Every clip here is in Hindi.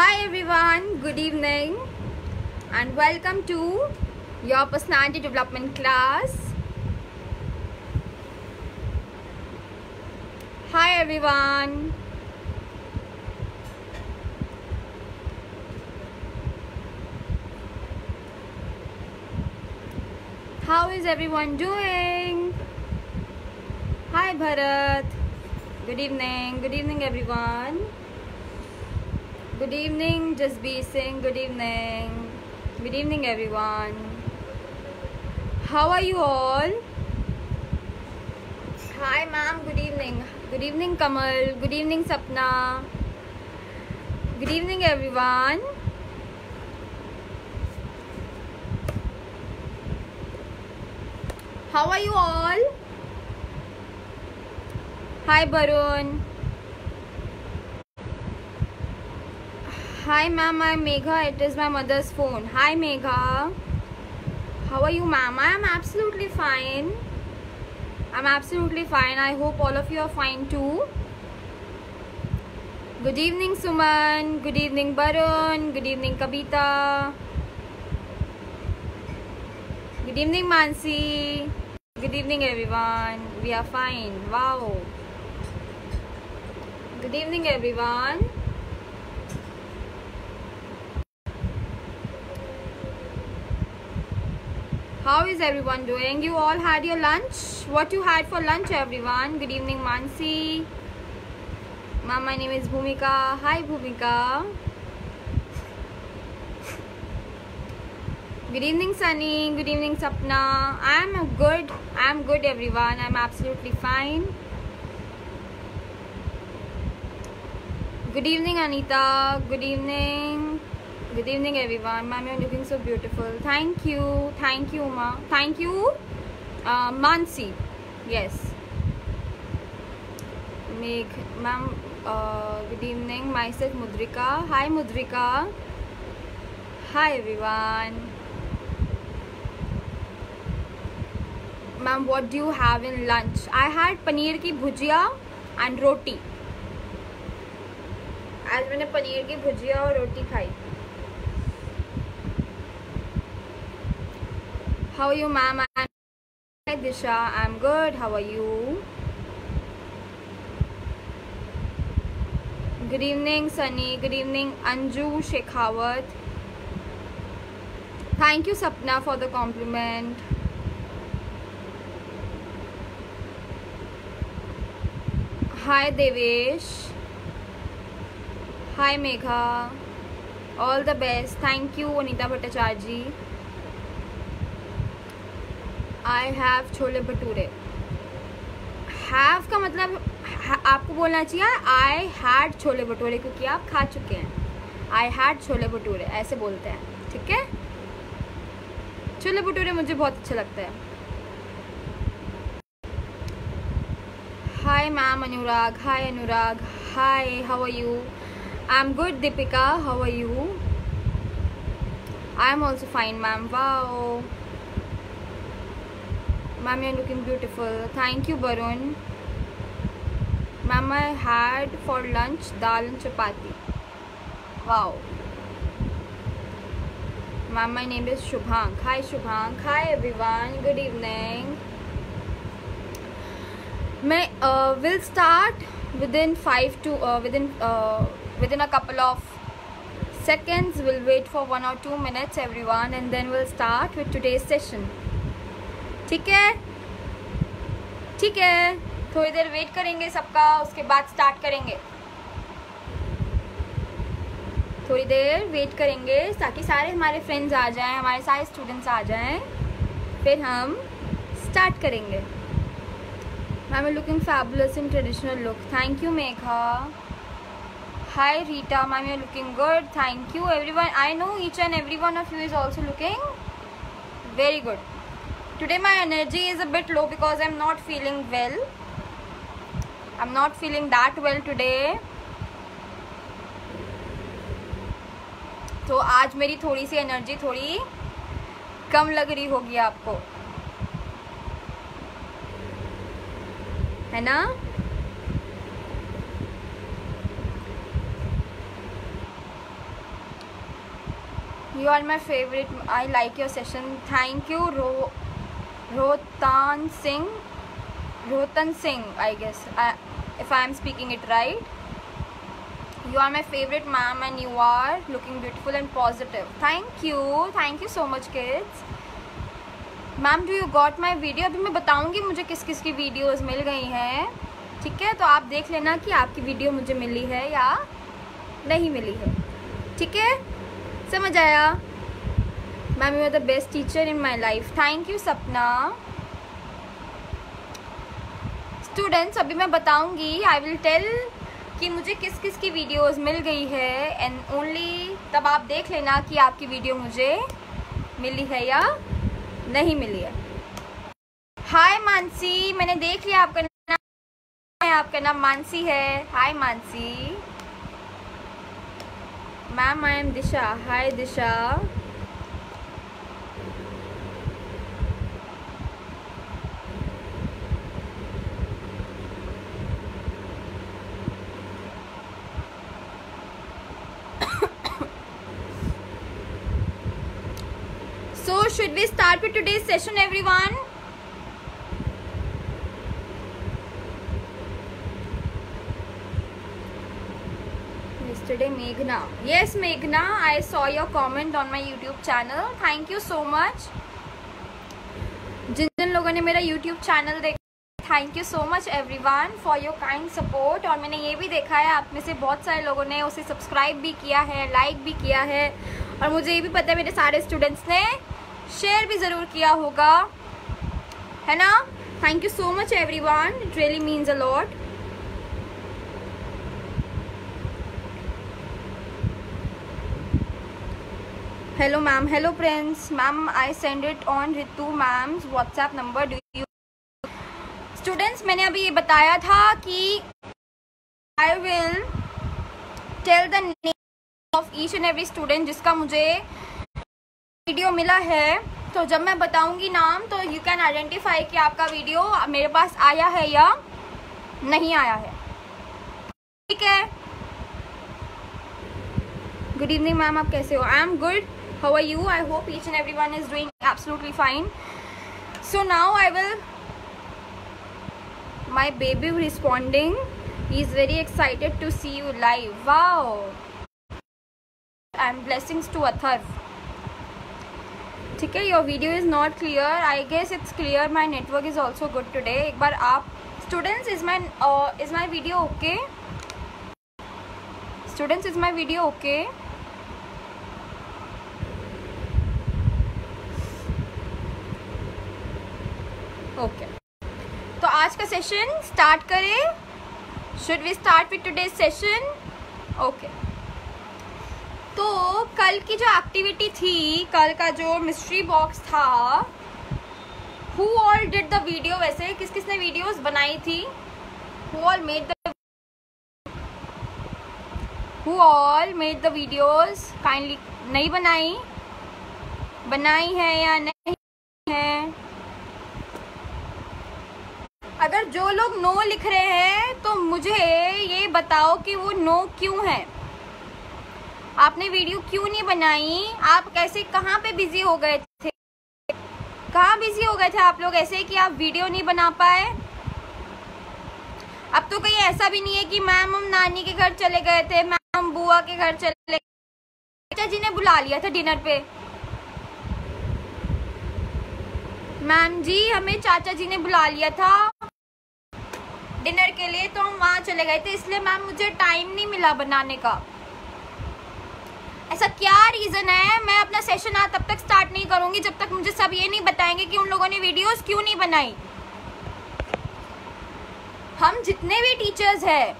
Hi everyone, good evening and welcome to your personality development class. Hi everyone. How is everyone doing? Hi Bharat. Good evening. Good evening everyone. Good evening, just be Singh. Good evening. Good evening, everyone. How are you all? Hi, ma'am. Good evening. Good evening, Kamal. Good evening, Sapna. Good evening, everyone. How are you all? Hi, Barun. Hi, ma'am. I'm Megha. It is my mother's phone. Hi, Megha. How are you, ma'am? I am absolutely fine. I'm absolutely fine. I hope all of you are fine too. Good evening, Suman. Good evening, Barun. Good evening, Kabita. Good evening, Mansi. Good evening, everyone. We are fine. Wow. Good evening, everyone. How is everyone doing? You all had your lunch? What you had for lunch, everyone? Good evening, Mansi. Ma'am, my name is Bhumika. Hi, Bhumika. Good evening, Sunny. Good evening, Sapna. I am good. I am good, everyone. I'm absolutely fine. Good evening, Anita. Good evening. Good evening everyone ma'am you are so beautiful thank you thank you Uma thank you Mansi yes Megh ma'am good evening myself Mudrika hi Mudrika hi everyone ma'am what do have in lunch I had paneer की भुजिया एंड रोटी आज मैंने पनीर की भुजिया और रोटी खाई थी How are you, ma'am? I'm Hi, Disha. I'm good. How are you? Good evening, Sunny. Good evening, Anju Shekhawat. Thank you, Sapna, for the compliment. Hi, Devesh. Hi, Megha. All the best. Thank you, Anita Bhattacharya. I have chole bhature. Have का मतलब आपको बोलना चाहिए आई हैड छोले भटूरे क्योंकि आप खा चुके हैं। आई हैड छोले भटूरे, ऐसे बोलते हैं, ठीक है? छोले भटूरे मुझे बहुत अच्छे लगते हैं। Hi ma'am Anurag hi Anurag hi how are you I am good Deepika how are you I am also fine ma'am wow Ma'am, you're looking beautiful. Thank you, Barun. Ma'am, I had for lunch dal and chapati. Wow. Ma'am, my name is Shubhank. Hi, Shubhank. Hi, everyone. Good evening. May uh, will start within five to uh, within uh, within a couple of seconds. We'll wait for one or two minutes, everyone, and then we'll start with today's session. ठीक है? ठीक है। थोड़ी देर वेट करेंगे सबका, उसके बाद स्टार्ट करेंगे। थोड़ी देर वेट करेंगे ताकि सारे हमारे फ्रेंड्स आ जाएँ, हमारे सारे स्टूडेंट्स आ जाएँ। फिर हम स्टार्ट करेंगे। Ma'am looking fabulous in traditional look thank you Megha ma'am you are looking good thank you everyone I know each and every one of you is also looking very good today my energy is a bit low because I am not feeling well I am not feeling that well today तो आज मेरी थोड़ी सी एनर्जी थोड़ी कम लग रही होगी आपको। है ना? You are my favourite I like your session thank you row Rohtan Singh Rohtan Singh I guess if I am speaking it right you are my favourite ma'am and you are looking beautiful and positive thank you thank you so much kids ma'am do you got my video अभी मैं बताऊँगी मुझे किस किस की वीडियोज़ मिल गई हैं। ठीक है? तो आप देख लेना कि आपकी वीडियो मुझे मिली है या नहीं मिली है। ठीक है? समझ आया? Ma'am you are the best teacher in my life thank you Sapna students अभी मैं बताऊँगी आई विल टेल कि मुझे किस किस की वीडियोस मिल गई है एंड ओनली तब आप देख लेना कि आपकी वीडियो मुझे मिली है या नहीं मिली है। हाय मानसी मैंने देख लिया आपका नाम। आपका नाम मानसी है। Hi Mansi ma'am I am Disha hi Disha So should we start with today's session everyone? Yesterday Meghna. Yes Meghna, I saw your comment on my YouTube channel. Thank you so much. जिन जिन लोगों ने मेरा YouTube चैनल देखा thank you so much everyone for your kind support और मैंने ये भी देखा है आप में से बहुत सारे लोगों ने उसे सब्सक्राइब भी किया है लाइक भी किया है और मुझे ये भी पता है मेरे सारे स्टूडेंट्स ने शेयर भी ज़रूर किया होगा। है ना? Thank you so much everyone it really means a lot hello ma'am hello friends ma'am I send it on Ritu ma'am WhatsApp number do you students मैंने अभी ये बताया था कि I will tell the name of each and every student जिसका मुझे वीडियो मिला है तो जब मैं बताऊँगी नाम तो यू कैन आइडेंटिफाई कि आपका वीडियो मेरे पास आया है या नहीं आया है। ठीक है? गुड इवनिंग मैम आप कैसे हो? I am good how are you I hope each and every one is doing absolutely fine so now I will my baby responding. He is very excited to see you live. Wow! I'm blessings to atharv ठीक है your video is not clear I guess it's clear my network is also good today एक बार आप students is my is my video okay students is my video okay okay तो आज का सेशन स्टार्ट करें. Should we start with today session okay तो कल की जो एक्टिविटी थी, कल का जो मिस्ट्री बॉक्स था who all did the video वैसे किस किसने वीडियोस बनाई थी? Who all made the who all made the videos kindly नहीं बनाई। बनाई है या नहीं है? अगर जो लोग नो लिख रहे हैं तो मुझे ये बताओ कि वो नो क्यों है? आपने वीडियो क्यों नहीं बनाई? आप कैसे, कहाँ पे बिज़ी हो गए थे? कहाँ बिज़ी हो गए थे आप लोग ऐसे कि आप वीडियो नहीं बना पाए? अब तो कहीं ऐसा भी नहीं है कि मैम हम नानी के घर चले गए थे, मैम हम बुआ के घर चले गए चाचा जी ने बुला लिया था डिनर पे। मैम जी, हमें चाचा जी ने बुला लिया था डिनर के लिए तो हम वहाँ चले गए थे, इसलिए मैम मुझे टाइम नहीं मिला बनाने का। ऐसा क्या रीज़न है? मैं अपना सेशन आज तब तक स्टार्ट नहीं करूँगी जब तक मुझे सब ये नहीं बताएँगे कि उन लोगों ने वीडियोस क्यों नहीं बनाई। हम जितने भी टीचर्स हैं,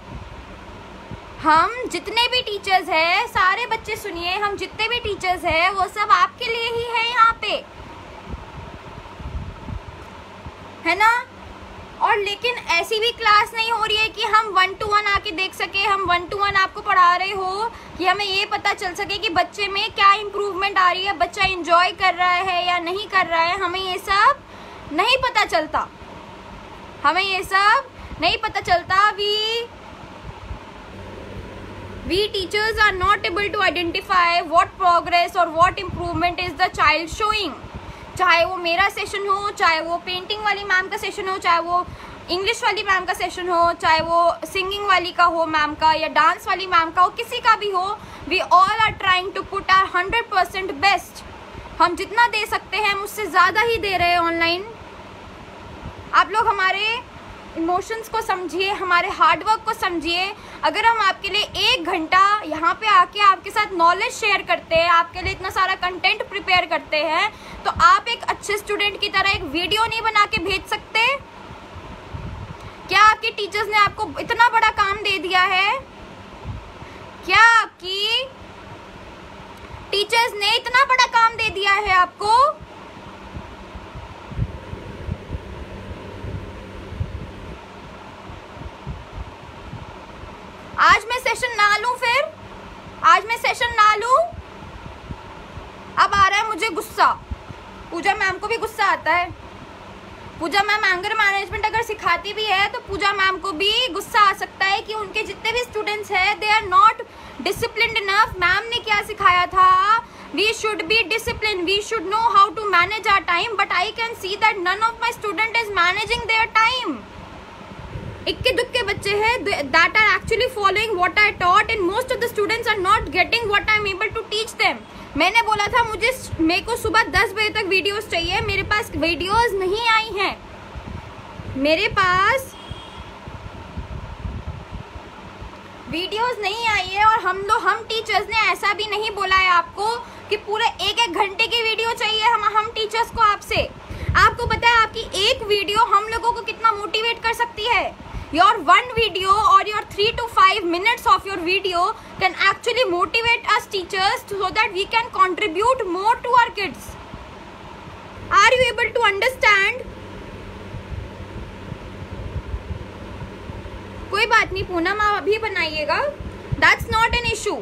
हम जितने भी टीचर्स हैं, सारे बच्चे सुनिए, हम जितने भी टीचर्स हैं, वो सब आपके लिए ही है यहाँ पे। है ना? और लेकिन ऐसी भी क्लास नहीं हो रही है कि हम वन टू वन आके देख सके, हम वन टू वन आपको पढ़ा रहे हो, कि हमें ये पता चल सके कि बच्चे में क्या इम्प्रूवमेंट आ रही है, बच्चा इंजॉय कर रहा है या नहीं कर रहा है, हमें ये सब नहीं पता चलता। हमें ये सब नहीं पता चलता we we teachers are not able to identify what progress or what improvement is the child showing चाहे वो मेरा सेशन हो, चाहे वो पेंटिंग वाली मैम का सेशन हो, चाहे वो इंग्लिश वाली मैम का सेशन हो, चाहे वो सिंगिंग वाली का हो मैम का या डांस वाली मैम का हो, किसी का भी हो we all are trying to put our hundred percent best हम जितना दे सकते हैं, हम उससे ज़्यादा ही दे रहे हैं ऑनलाइन आप लोग हमारे इमोशंस को समझिए, हमारे हार्डवर्क को समझिए। अगर हम आपके लिए एक घंटा यहाँ पे आके आपके साथ नॉलेज शेयर करते हैं, आपके लिए इतना सारा कंटेंट प्रिपेयर करते हैं तो आप एक अच्छे स्टूडेंट की तरह एक वीडियो नहीं बना के भेज सकते? क्या आपके टीचर्स ने आपको इतना बड़ा काम दे दिया है? क्या आपकी टीचर्स ने इतना बड़ा काम दे दिया है आपको? आज मैं सेशन ना लूँ फिर? आज मैं सेशन ना लूँ? अब आ रहा है मुझे गुस्सा। पूजा मैम को भी गुस्सा आता है। पूजा मैम एंगर मैनेजमेंट अगर सिखाती भी है तो पूजा मैम को भी गुस्सा आ सकता है कि उनके जितने भी स्टूडेंट्स हैं they are not discipline enough ma'am ने क्या सिखाया था? We should be discipline we should know how to manage our time but I can see that none of my student is managing their time इक्के दुक्के बच्चे हैं that are actually following what I taught and most of the students are not getting what I am able to teach them मैंने बोला था, मुझे मेरे को सुबह दस बजे तक वीडियोस चाहिए, मेरे पास वीडियोस नहीं आई हैं. मेरे पास वीडियोस नहीं आई है और हम लोग, हम टीचर्स ने ऐसा भी नहीं बोला है आपको कि पूरे एक एक घंटे की वीडियो चाहिए हम हम टीचर्स को आपसे। आपको पता है आपकी एक वीडियो हम लोगों को कितना मोटिवेट कर सकती है? One video or your 3 to 5 minutes of your video can actually motivate us teachers to, so that we can contribute more to our kids are you able to understand कोई बात नहीं पूनम आप अभी बनाइएगा दैट्स नॉट एन इशू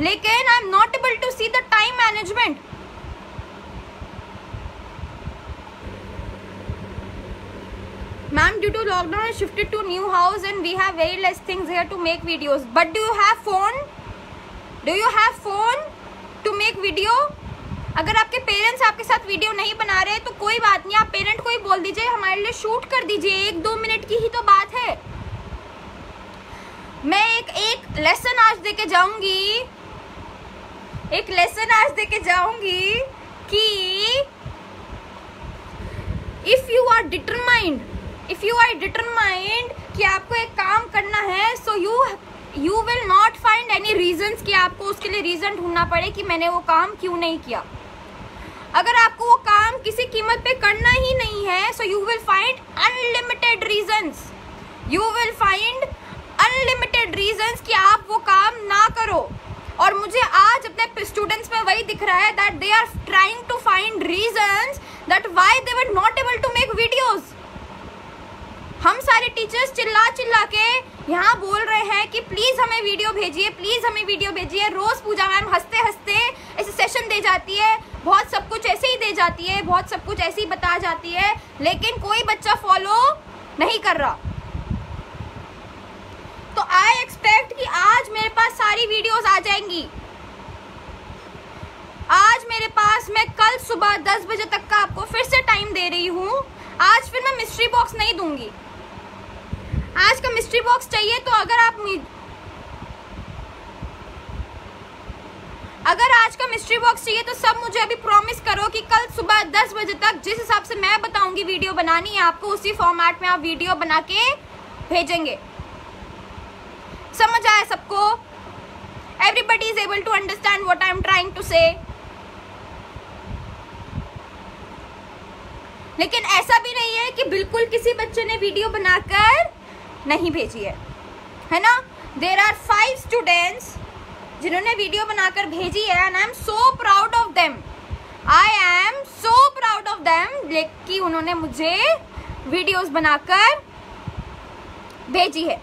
लेकिन I am not able to see the time management Ma'am, due to lockdown, I shifted to new house and we have very less things here to make videos. But do you have phone? Do you have phone to make video? अगर आपके पेरेंट्स आपके साथ वीडियो नहीं बना रहे तो कोई बात नहीं आप पेरेंट को ही बोल दीजिए हमारे लिए शूट कर दीजिए एक दो मिनट की ही तो बात है मैं एक एक लेसन आज दे के जाऊँगी एक लेसन आज दे के जाऊँगी कि if you are determined if you are determined कि आपको एक काम करना है so you you will not find any reasons कि आपको उसके लिए रीज़न ढूंढना पड़े कि मैंने वो काम क्यों नहीं किया। अगर आपको वो काम किसी कीमत पे करना ही नहीं है so you will find unlimited reasons you will find unlimited reasons कि आप वो काम ना करो। और मुझे आज अपने स्टूडेंट्स में वही दिख रहा है that they are trying to find reasons that why they were not able to make videos हम सारे टीचर्स चिल्ला चिल्ला के यहाँ बोल रहे हैं कि प्लीज़ हमें वीडियो भेजिए प्लीज़ हमें वीडियो भेजिए। रोज़ पूजा मैम हँसते हँसते ऐसे सेशन दे जाती है। बहुत सब कुछ ऐसे ही दे जाती है, बहुत सब कुछ ऐसे ही बता जाती है, लेकिन कोई बच्चा फॉलो नहीं कर रहा। तो आई एक्सपेक्ट कि आज मेरे पास सारी वीडियोस आ जाएँगी। आज मेरे पास मैं कल सुबह दस बजे तक का आपको फिर से टाइम दे रही हूँ। आज फिर मैं मिस्ट्री बॉक्स नहीं दूँगी। आज का मिस्ट्री बॉक्स चाहिए तो अगर आप अगर आज का मिस्ट्री बॉक्स चाहिए तो सब मुझे अभी प्रॉमिस करो कि कल सुबह दस बजे तक जिस हिसाब से मैं बताऊँगी वीडियो बनानी है आपको उसी फॉर्मेट में आप वीडियो बना के भेजेंगे। समझ आया सबको? Everybody is able to understand what I am trying to say लेकिन ऐसा भी नहीं है कि बिल्कुल किसी बच्चे ने वीडियो बनाकर नहीं भेजी है। है ना? देर आर फाइव स्टूडेंट्स जिन्होंने वीडियो बनाकर भेजी है and I am so proud of them I am so proud of them कि उन्होंने मुझे वीडियोस बनाकर भेजी है।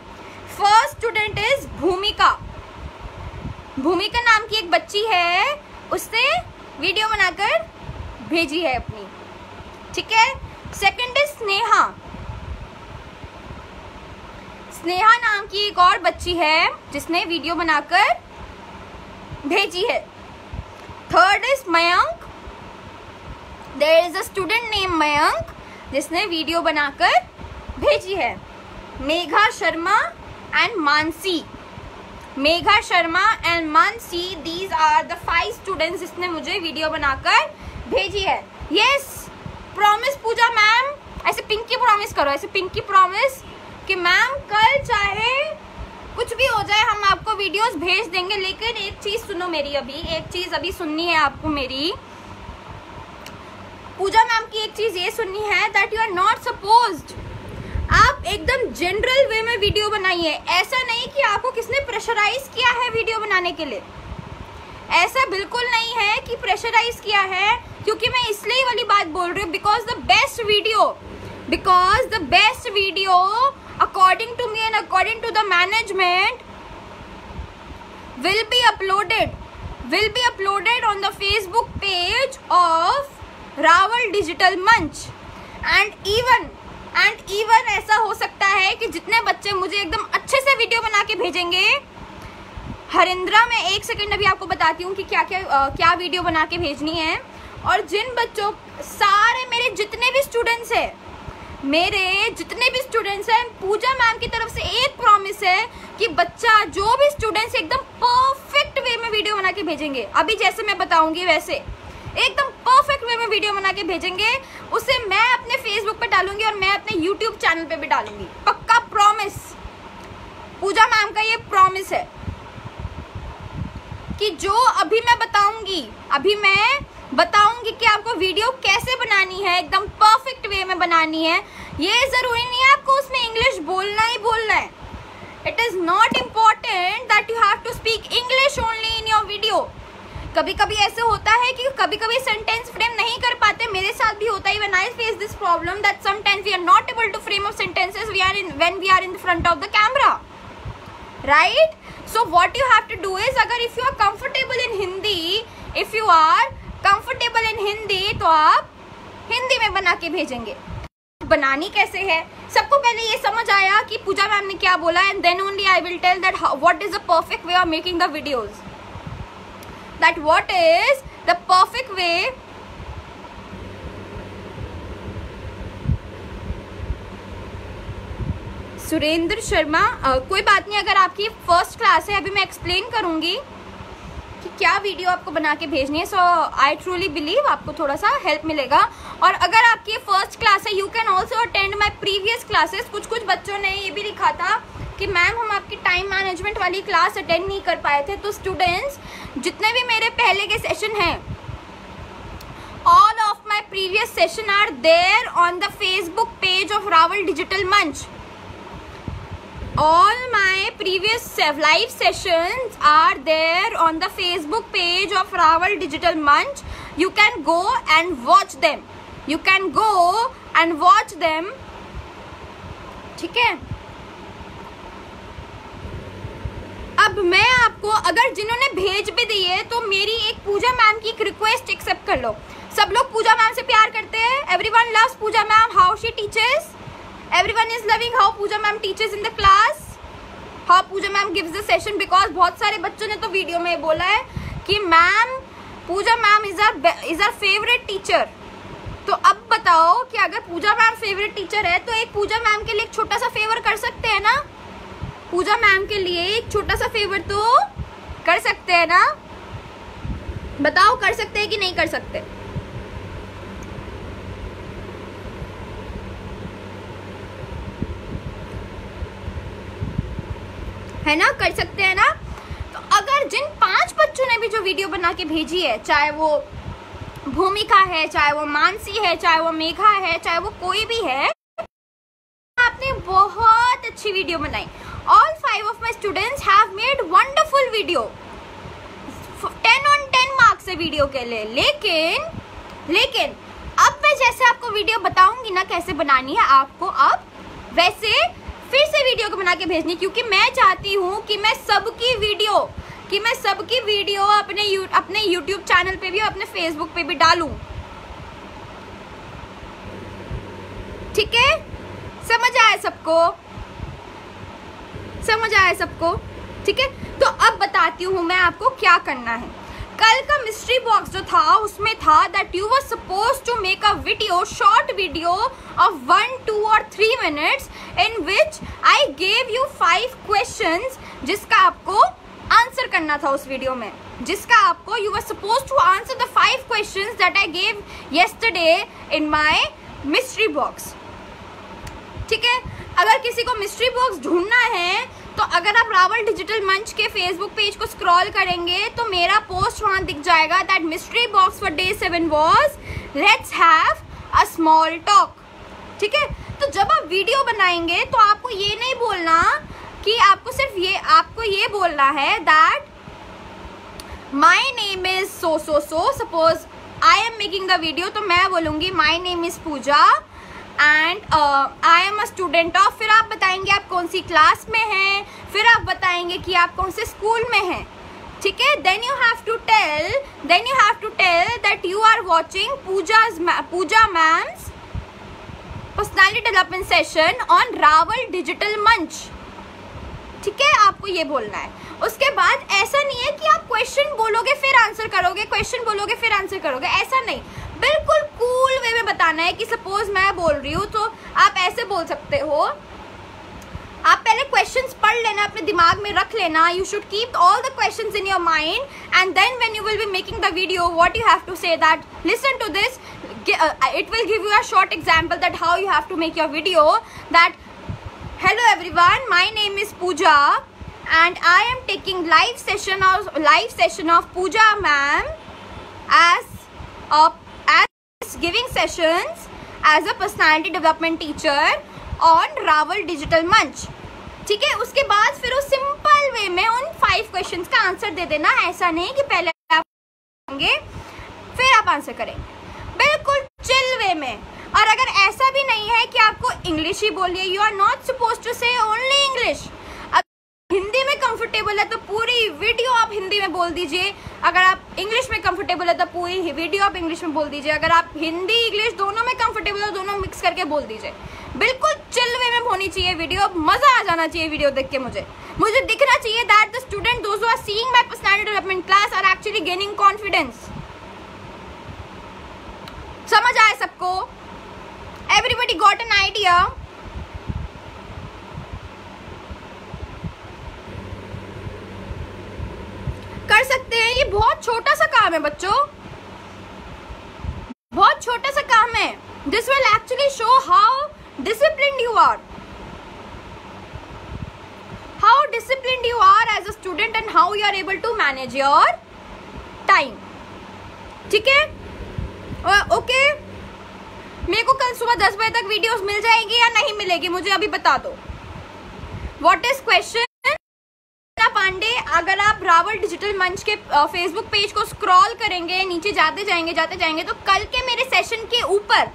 फ़र्स्ट स्टूडेंट इज़ भूमिका। भूमिका नाम की एक बच्ची है, उसने वीडियो बनाकर भेजी है अपनी। ठीक है? Second is Sneha. स्नेहा नाम की एक और बच्ची है, जिसने वीडियो बनाकर भेजी है। Third is Mayank. There is a student name Mayank, जिसने वीडियो बनाकर भेजी है। Megha Sharma and Mansi. Megha Sharma and Mansi these are the five students जिसने मुझे वीडियो बनाकर भेजी है। यस प्रॉमिस पूजा मैम ऐसे पिंकी प्रॉमिस करो, ऐसे पिंकी प्रॉमिस कि मैम, कल चाहे कुछ भी हो जाए, हम आपको वीडियोस भेज देंगे, लेकिन एक चीज़ सुनो मेरी अभी, एक चीज़ अभी सुननी है आपको मेरी। पूजा मैम की एक चीज़ ये सुननी है that you are not supposed आप एकदम जनरल वे में वीडियो बनाइए। ऐसा नहीं कि आपको किसने प्रेशराइज किया है वीडियो बनाने के लिए। ऐसा बिल्कुल नहीं है कि प्रेशराइज किया है, क्योंकि मैं इसलिए वाली बात बोल रही हूँ because the best video because the best video according to me and according to the management will be uploaded will be uploaded on the Facebook page of Rawal Digital Manch and even and even ऐसा हो सकता है कि जितने बच्चे मुझे एकदम अच्छे से वीडियो बना के भेजेंगे हरिंद्रा मैं एक सेकंड अभी आपको बताती हूँ कि क्या क्या आ, क्या वीडियो बना के भेजनी है। और जिन बच्चों सारे मेरे जितने भी स्टूडेंट्स हैं मेरे जितने भी स्टूडेंट्स हैं, पूजा मैम की तरफ़ से एक प्रॉमिस है कि बच्चा जो भी स्टूडेंट्स एकदम परफेक्ट वे में वीडियो बना के भेजेंगे। अभी जैसे मैं बताऊँगी वैसे। एकदम परफेक्ट वे में वीडियो बना के भेजेंगे। उसे मैं अपने फेसबुक पे डालूँगी और मैं अपने यूट्यूब चैनल पे भी डालूँगी। पक्का प्रॉमिस पूजा मैम का ये प्रॉमिस है कि जो अभी मैं बताऊँगी, अभी मैं बताऊँगी कि आपको वीडियो कैसे बनानी है, एकदम परफेक्ट वे में बनानी है। ये ज़रूरी नहीं है आपको उसमें इंग्लिश बोलना ही बोलना है। It is not important that you have to speak English only in your video कभी कभी ऐसे होता है कि कभी कभी सेंटेंस फ्रेम नहीं कर पाते। मेरे साथ भी होता है। When I face this problem that sometimes we are not able to frame of sentences we are in when we are in front of the camera right so what you have to do is अगर if you are comfortable in Hindi if you are comfortable in Hindi तो आप हिंदी में बना के भेजेंगे। बनानी कैसे है? सबको पहले ये समझ आया कि पूजा मैम ने क्या बोला and then only I will tell that what is the perfect way of making the videos that what is the perfect way Surendra Sharma कोई बात नहीं, अगर आपकी फ़र्स्ट क्लास है, अभी मैं एक्सप्लेन करूँगी। कि क्या वीडियो आपको बना के भेजनी है? सो आई ट्रूली बिलीव आपको थोड़ा सा हेल्प मिलेगा। और अगर आपकी ये फ़र्स्ट क्लास है you can also attend my previous classes कुछ कुछ बच्चों ने ये भी लिखा था कि मैम हम आपकी टाइम मैनेजमेंट वाली क्लास अटेंड नहीं कर पाए थे। तो स्टूडेंट्स जितने भी मेरे पहले के सेशन हैं all of my previous session are there on the Facebook page of Rawal Digital Manch all my previous live sessions are there on the facebook page of Raval Digital Munch. You can go and watch them. You can go and watch them. ठीक है अब मैं आपको अगर जिन्होंने भेज भी दी है तो मेरी एक पूजा मैम की एक रिक्वेस्ट एक्सेप्ट कर लो सब लोग पूजा मैम से प्यार करते हैं everyone loves Pooja ma'am how she teaches everyone is loving how Pooja ma'am teaches in the class how Pooja ma'am gives the session because बहुत सारे बच्चों ने तो वीडियो में बोला है कि ma'am Pooja ma'am is our is our favourite teacher तो अब बताओ कि अगर पूजा मैम फेवरेट टीचर है तो एक पूजा मैम के लिए एक छोटा सा फेवर कर सकते हैं ना? पूजा मैम के लिए एक छोटा सा फेवर तो कर सकते हैं ना? बताओ, कर सकते हैं कि नहीं कर सकते? है ना? कर सकते हैं ना? तो अगर जिन पाँच बच्चों ने भी जो वीडियो बना के भेजी है, चाहे वो भूमिका है, चाहे वो मानसी है, चाहे वो मेघा है, चाहे वो कोई भी है, आपने बहुत अच्छी वीडियो बनाई। All five of my students have made wonderful video. 10 on 10 marks है वीडियो के लिए। लेकिन लेकिन, अब मैं जैसे आपको वीडियो बताऊँगी ना कैसे बनानी है, आपको अब वैसे फिर से वीडियो को बना के भेजनी क्योंकि मैं चाहती हूँ कि मैं सबकी वीडियो कि मैं सबकी वीडियो अपने यू, अपने यूट्यूब चैनल पे भी और अपने फेसबुक पे भी डालूं। ठीक है? समझ आया सबको? समझ आया सबको? ठीक है? तो अब बताती हूँ मैं आपको क्या करना है। कल का मिस्ट्री बॉक्स जो था, उसमें था that you were suppose to make a video short video of one two और three minutes in which I gave you five questions जिसका आपको आंसर करना था उस वीडियो में। जिसका आपको you were suppose to answer the five questions that I gave yesterday in my mystery box ठीक है? अगर किसी को मिस्ट्री बॉक्स ढूंढना है तो अगर आप रावल डिजिटल मंच के फेसबुक पेज को स्क्रॉल करेंगे तो मेरा पोस्ट वहाँ दिख जाएगा that mystery box for day seven was let's have a small talk ठीक है? तो जब आप वीडियो बनाएँगे तो आपको ये नहीं बोलना कि आपको सिर्फ़ ये, आपको ये बोलना है that my name is so so so suppose I am making the video तो मैं बोलूँगी my name is Pooja and I am a student of फिर आप बताएँगे आप कौन सी क्लास में हैं? फिर आप बताएँगे कि आप कौन से स्कूल में हैं। ठीक है? Then you have to tell then you have to tell that you are watching Pooja Pooja ma'am's personality development session on Rawal Digital Manch ठीक है? आपको ये बोलना है। उसके बाद ऐसा नहीं है कि आप क्वेश्चन बोलोगे, फिर आंसर करोगे क्वेश्चन बोलोगे, फिर आंसर करोगे। ऐसा नहीं। बिल्कुल कूल वे में बताना है कि सपोज़ मैं बोल रही हूँ तो आप ऐसे बोल सकते हो। आप पहले क्वेश्चन पढ़ लेना, अपने दिमाग में रख लेना। You should keep all the questions in your mind and then when you will be making the video what you have to say that listen to this it will give you a short example that how you have to make your video that hello everyone my name is Pooja and I am taking live session of live session of Pooja ma'am as a giving sessions as a personality development teacher on Ravel Digital Munch. ठीक है? उसके बाद फिर उस सिंपल वे में उन फाइव क्वेश्चन का आंसर दे देना। ऐसा नहीं कि पहले आप फिर आप आंसर करेंगे। बिल्कुल चिल वे में। और अगर ऐसा भी नहीं है कि आपको इंग्लिश ही बोलिए you are not suppose to say only English Hindi में कंफर्टेबल है तो पूरी वीडियो आप हिंदी में बोल दीजिए। अगर आप इंग्लिश में कंफर्टेबल है तो पूरी वीडियो आप इंग्लिश में बोल दीजिए। अगर आप हिंदी इंग्लिश दोनों में कंफर्टेबल है दोनों मिक्स करके बोल दीजिए। बिल्कुल चिल वे में होनी चाहिए वीडियो मज़ा आ जाना चाहिए वीडियो देख के मुझे। मुझे दिखना चाहिए that the student those are seeing my personality development class are actually gaining confidence समझ आए सबको? एवरीबडी गॉट एन आइडिया कर सकते हैं। ये बहुत छोटा सा काम है बच्चों। बहुत छोटा सा काम है। This will actually show how discipline you are how discipline you are as a student and how you are able to manage your time ठीक है? ओके मेरे को कल सुबह दस बजे तक वीडियोस मिल जाएगी या नहीं मिलेगी, मुझे अभी बता दो। वॉट इज़ क्वेश्चन पांडे, अगर आप रावल डिजिटल मंच के फेसबुक पेज को स्क्रॉल करेंगे, नीचे जाते जाएँगे जाते जाएँगे तो कल के मेरे सेशन के ऊपर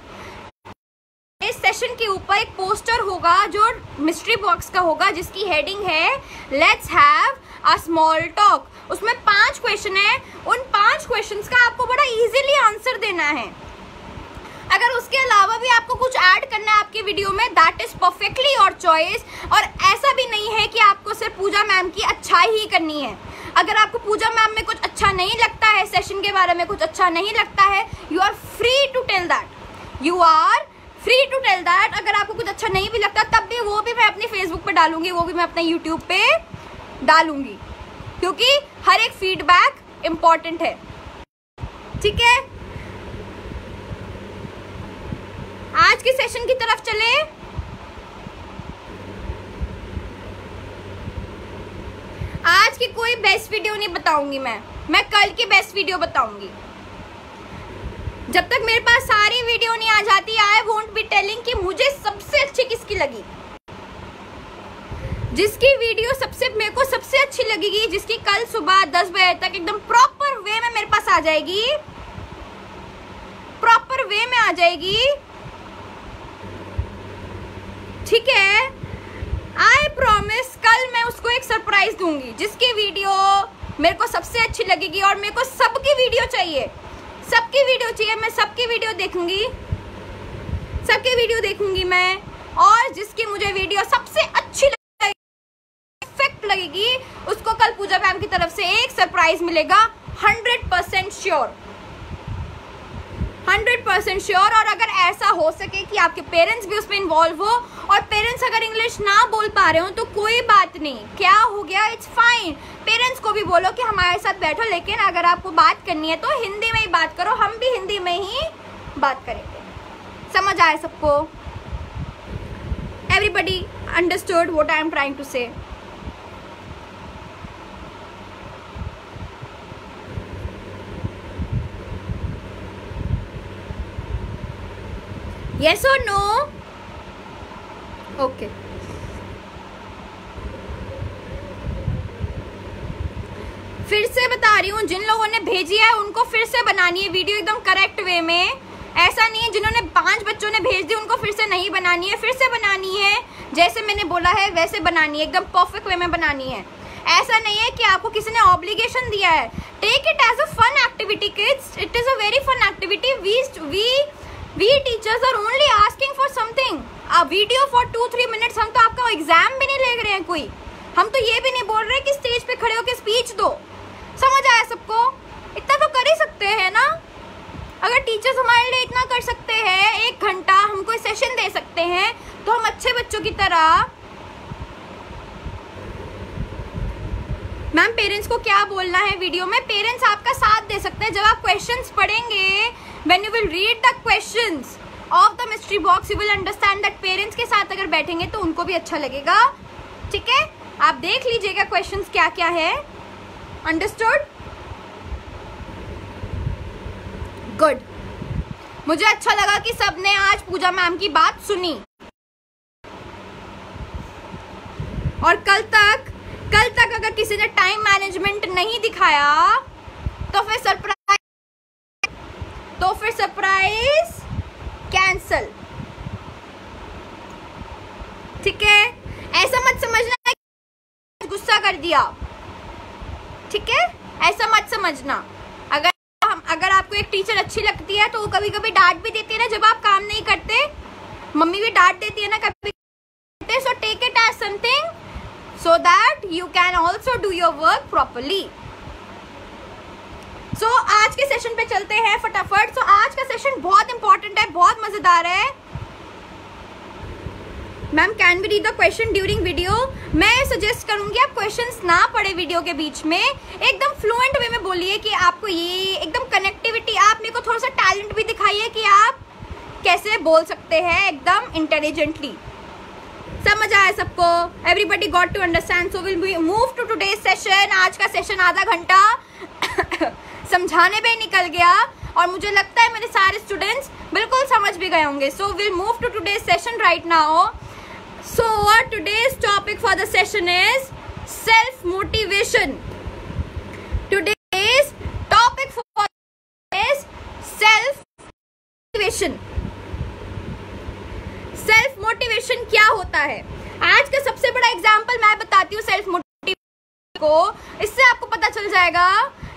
इस सेशन के ऊपर एक पोस्टर होगा जो मिस्ट्री बॉक्स का होगा, जिसकी हेडिंग है let's have a small talk उसमें पाँच क्वेश्चन है। उन पाँच क्वेश्चंस का आपको बड़ा इजीली आंसर देना है। अगर उसके अलावा भी आपको कुछ ऐड करना है आपके वीडियो में that is perfectly your choice और ऐसा भी नहीं है कि आपको सिर्फ़ पूजा मैम की अच्छाई ही करनी है। अगर आपको पूजा मैम में कुछ अच्छा नहीं लगता है सेशन के बारे में कुछ अच्छा नहीं लगता है you are free to tell that you are free to tell that अगर आपको कुछ अच्छा नहीं भी लगता, तब भी वो भी मैं अपनी फेसबुक पर डालूँगी, वो भी मैं अपने यूट्यूब पे डालूँगी। क्योंकि हर एक फीडबैक इंपॉर्टेंट है। ठीक है? आज के सेशन की तरफ़ चले। आज की कोई बेस्ट वीडियो नहीं बताऊँगी मैं। मैं कल की बेस्ट वीडियो बताऊँगी। जब तक मेरे पास सारी वीडियो नहीं आ जाती आई वोंट बी टेलिंग कि मुझे सबसे अच्छी किसकी लगी। जिसकी वीडियो सबसे मेरे को सबसे अच्छी लगेगी, जिसकी कल सुबह दस बजे तक एकदम प्रॉपर वे में मेरे पास आ जाएगी। प्रॉपर वे में आ जाएगी। ठीक है? आई प्रोमिस कल मैं उसको एक सरप्राइज़ दूँगी, जिसकी वीडियो मेरे को सबसे अच्छी लगेगी और मेरे को सबकी वीडियो चाहिए। सबकी वीडियो चाहिए, मैं सबकी वीडियो देखूँगी। सबकी वीडियो देखूँगी मैं, और जिसकी मुझे वीडियो सबसे अच्छी लगेगी लगेगी, उसको कल पूजा मैम की तरफ़ से एक सरप्राइज़ मिलेगा hundred percent sure hundred percent sure. और अगर ऐसा हो सके कि आपके पेरेंट्स भी उसमें इन्वॉल्व हो, और पेरेंट्स अगर इंग्लिश ना बोल पा रहे हो तो कोई बात नहीं। क्या हो गया? इट्स फाइन पेरेंट्स को भी बोलो कि हमारे साथ बैठो, लेकिन अगर आपको बात करनी है तो हिंदी में ही बात करो। हम भी हिंदी में ही बात करेंगे। समझ आए सबको? Everybody understood what I am trying to say? Yes or no? Okay. फिर से बता रही हूँ, जिन लोगों ने भेजी है, उनको फिर से बनानी है वीडियो एकदम करेक्ट वे में। ऐसा नहीं है, जिन्होंने पाँच बच्चों ने भेज दी उनको फिर से नहीं बनानी है, फिर से बनानी है। जैसे मैंने बोला है, वैसे बनानी है, एकदम परफेक्ट वे में बनानी है। ऐसा नहीं है कि आपको किसी ने ऑब्लिगेशन दिया है। Take it as a fun activity kids it is a very fun activity we we we teachers are only asking for something video for two three minutes हम तो आपका एग्ज़ाम भी नहीं ले रहे हैं कोई। हम तो ये भी नहीं बोल रहे कि स्टेज पे खड़े होकर स्पीच दो। समझ आया सबको? इतना तो कर ही सकते हैं ना? अगर टीचर्स हमारे लिए इतना कर सकते हैं, एक घंटा हमको सेशन दे सकते हैं तो हम अच्छे बच्चों की तरह मैम पेरेंट्स को क्या बोलना है वीडियो में? पेरेंट्स आपका साथ दे सकते हैं। जब आप क्वेश्चंस पढ़ेंगे when you will read the questions of the mystery box you will understand that parents के साथ अगर बैठेंगे तो उनको भी अच्छा लगेगा। ठीक है? आप देख लीजिएगा क्वेश्चंस क्या क्या है। अंडरस्टूड गुड मुझे अच्छा लगा कि सबने आज पूजा मैम की बात सुनी। और कल तक कल तक अगर किसी ने टाइम मैनेजमेंट नहीं दिखाया तो फिर सरप्राइज़ तो फिर सरप्राइज़ कैंसल ठीक है? ऐसा मत समझना गुस्सा कर दिया। ठीक है? ऐसा मत समझना। अगर हम अगर आपको एक टीचर अच्छी लगती है तो वो कभी कभी डांट भी देती है ना जब आप काम नहीं करते। मम्मी भी डांट देती है ना कभी so take it as something so that you can also do your work properly so आज के सेशन पे चलते हैं फटाफट। सो so, आज का सेशन बहुत इंपॉर्टेंट है बहुत मज़ेदार है। Ma'am can be read the question during video मैं सजेस्ट करूँगी आप क्वेश्चंस ना पढ़े वीडियो के बीच में। एकदम फ्लुएंट वे में बोलिए कि आपको ये एकदम कनेक्टिविटी आप मेरे को थोड़ा सा टैलेंट भी दिखाइए कि आप कैसे बोल सकते हैं एकदम इंटेलिजेंटली समझ आया सबको? Everybody got to understand so will move to today session आज का सेशन आधा घंटा समझाने में निकल गया और मुझे लगता है मेरे सारे स्टूडेंट्स बिल्कुल समझ भी गए होंगे। So will move to today session right now So our today's topic for the session is self-motivation. Today's topic for is self motivation क्या होता है? आज का सबसे बड़ा एग्ज़ाम्पल मैं बताती हूँ सेल्फ मोटिवेशन को। इससे आपको पता चल जाएगा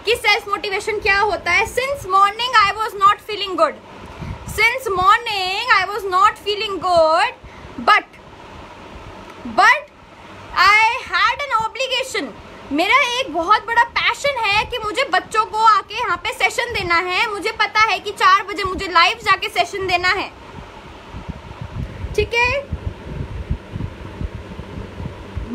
कि सेल्फ मोटिवेशन क्या होता है। Since morning I was not feeling good since morning I was not feeling good but but I had an obligation मेरा एक बहुत बड़ा पैशन है कि मुझे बच्चों को आके यहाँ पे सेशन देना है। मुझे पता है कि चार बजे मुझे लाइव जाके सेशन देना है। ठीक है?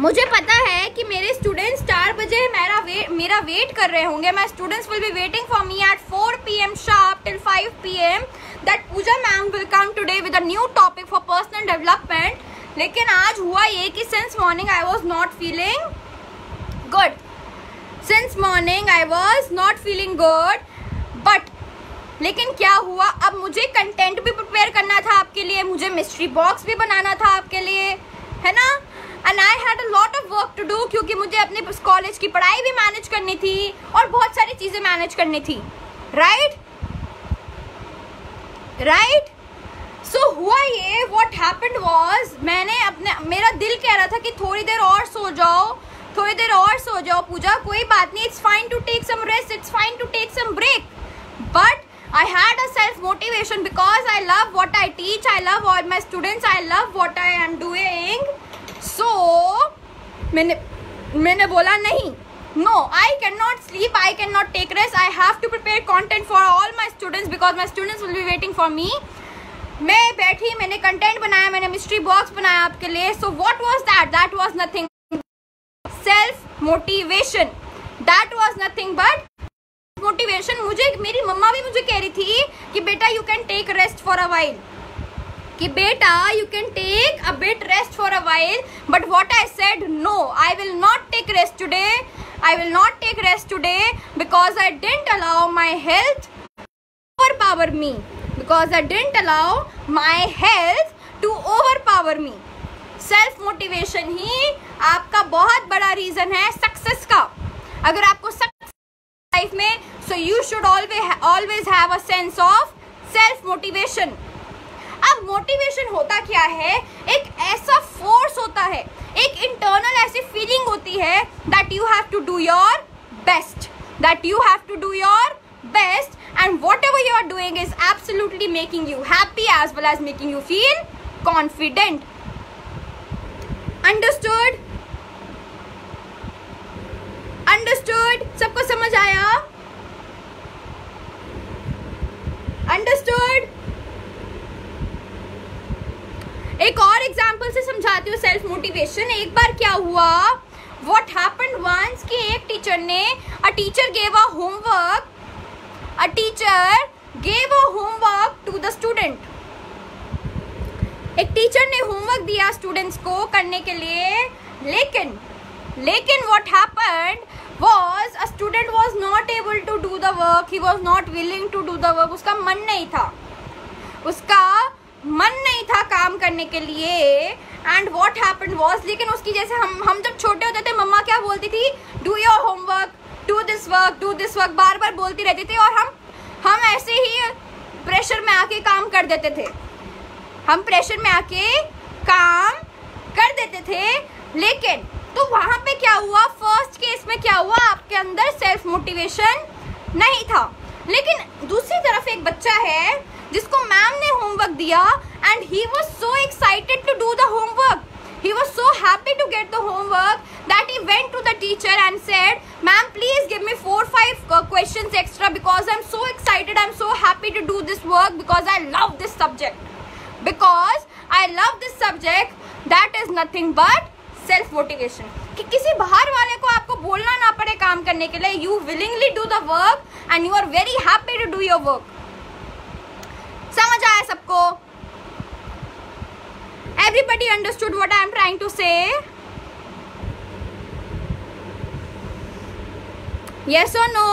मुझे पता है कि मेरे स्टूडेंट्स चार बजे मेरा वे, मेरा वेट कर रहे होंगे। My students will be waiting for me at four P M sharp till five P M that Pooja ma'am will come today with a new topic for personal development लेकिन आज हुआ ये कि since morning I was not feeling good since morning I was not feeling good but लेकिन क्या हुआ? अब मुझे कंटेंट भी प्रिपेयर करना था आपके लिए, मुझे मिस्ट्री बॉक्स भी बनाना था आपके लिए, है ना? And I had a lot of work to do क्योंकि मुझे अपने कॉलेज की पढ़ाई भी मैनेज करनी थी और बहुत सारी चीज़ें मैनेज करनी थी। राइट राइट सो हुआ ये वॉट हैपेंड वॉज़ मैंने अपने, मेरा दिल कह रहा था कि थोड़ी देर और सो जाओ, थोड़ी देर और सो जाओ पूजा, कोई बात नहीं it's fine to take some rest it's fine to take some break but I had a self motivation because I love what I teach. I love all my students. I love what I am doing. So, मैंने बोला, नहीं no I can not sleep I can not take rest I have to prepare content for all my students because my students will be waiting for me बैठी, मैंने कंटेंट बनाया, मैंने मिस्ट्री बॉक्स बनाया आपके लिए so what was that that was nothing self motivation that was nothing but motivation मुझे, मेरी मम्मा भी मुझे कह रही थी कि बेटा you can take rest for a while कि बेटा you can take a bit rest for a while but what I said no I will not take rest today I will not take rest today because I don't allow my health overpower me because I don't allow my health to overpower me self motivation ही आपका बहुत बड़ा रीजन है सक्सेस का। अगर आपको सक्सेस लाइफ में so you should always always have a sense of self motivation अब मोटिवेशन होता क्या है? एक ऐसा फोर्स होता है, एक इंटरनल ऐसी फीलिंग होती है that you have to do your best that you have to do your best and whatever you are doing is absolutely making you happy as well as making you feel confident. Understood? Understood? सबको समझ आया? Understood? एक और एग्ज़ाम्पल से समझाती हूँ सेल्फ मोटिवेशन एक बार क्या हुआ? वॉट हैपन वंस कि एक टीचर ने a teacher gave a homework a teacher gave a homework to the student एक टीचर ने होमवर्क दिया स्टूडेंट्स को करने के लिए. लेकिन लेकिन what happened was, a student was not able to do the work. He was not willing to do the work. उसका मन नहीं था। उसका मन नहीं था काम करने के लिए। एंड वॉट हैपन वॉज़ लेकिन उसकी जैसे हम हम जब छोटे होते थे, मम्मा क्या बोलती थी? Do your homework do this work do this work बार बार बोलती रहती थी और हम हम ऐसे ही प्रेशर में आके काम कर देते थे। हम प्रेशर में आके काम कर देते थे। लेकिन तो वहाँ पे क्या हुआ फ़र्स्ट केस में क्या हुआ आपके अंदर सेल्फ मोटिवेशन नहीं था लेकिन दूसरी तरफ़ एक बच्चा है जिसको मैम ने होमवर्क दिया and he was so excited to do the homework he was so happy to get the homework that he went to the teacher and said ma'am please give me four five uh, questions extra because i'm so excited i'm so happy to do this work because i love this subject because i love this subject that is nothing but self motivation कि किसी बाहर वाले को आपको बोलना ना पड़े काम करने के लिए you willingly do the work and you are very happy to do your work समझ आया सबको? Everybody understood what I am trying to say yes or no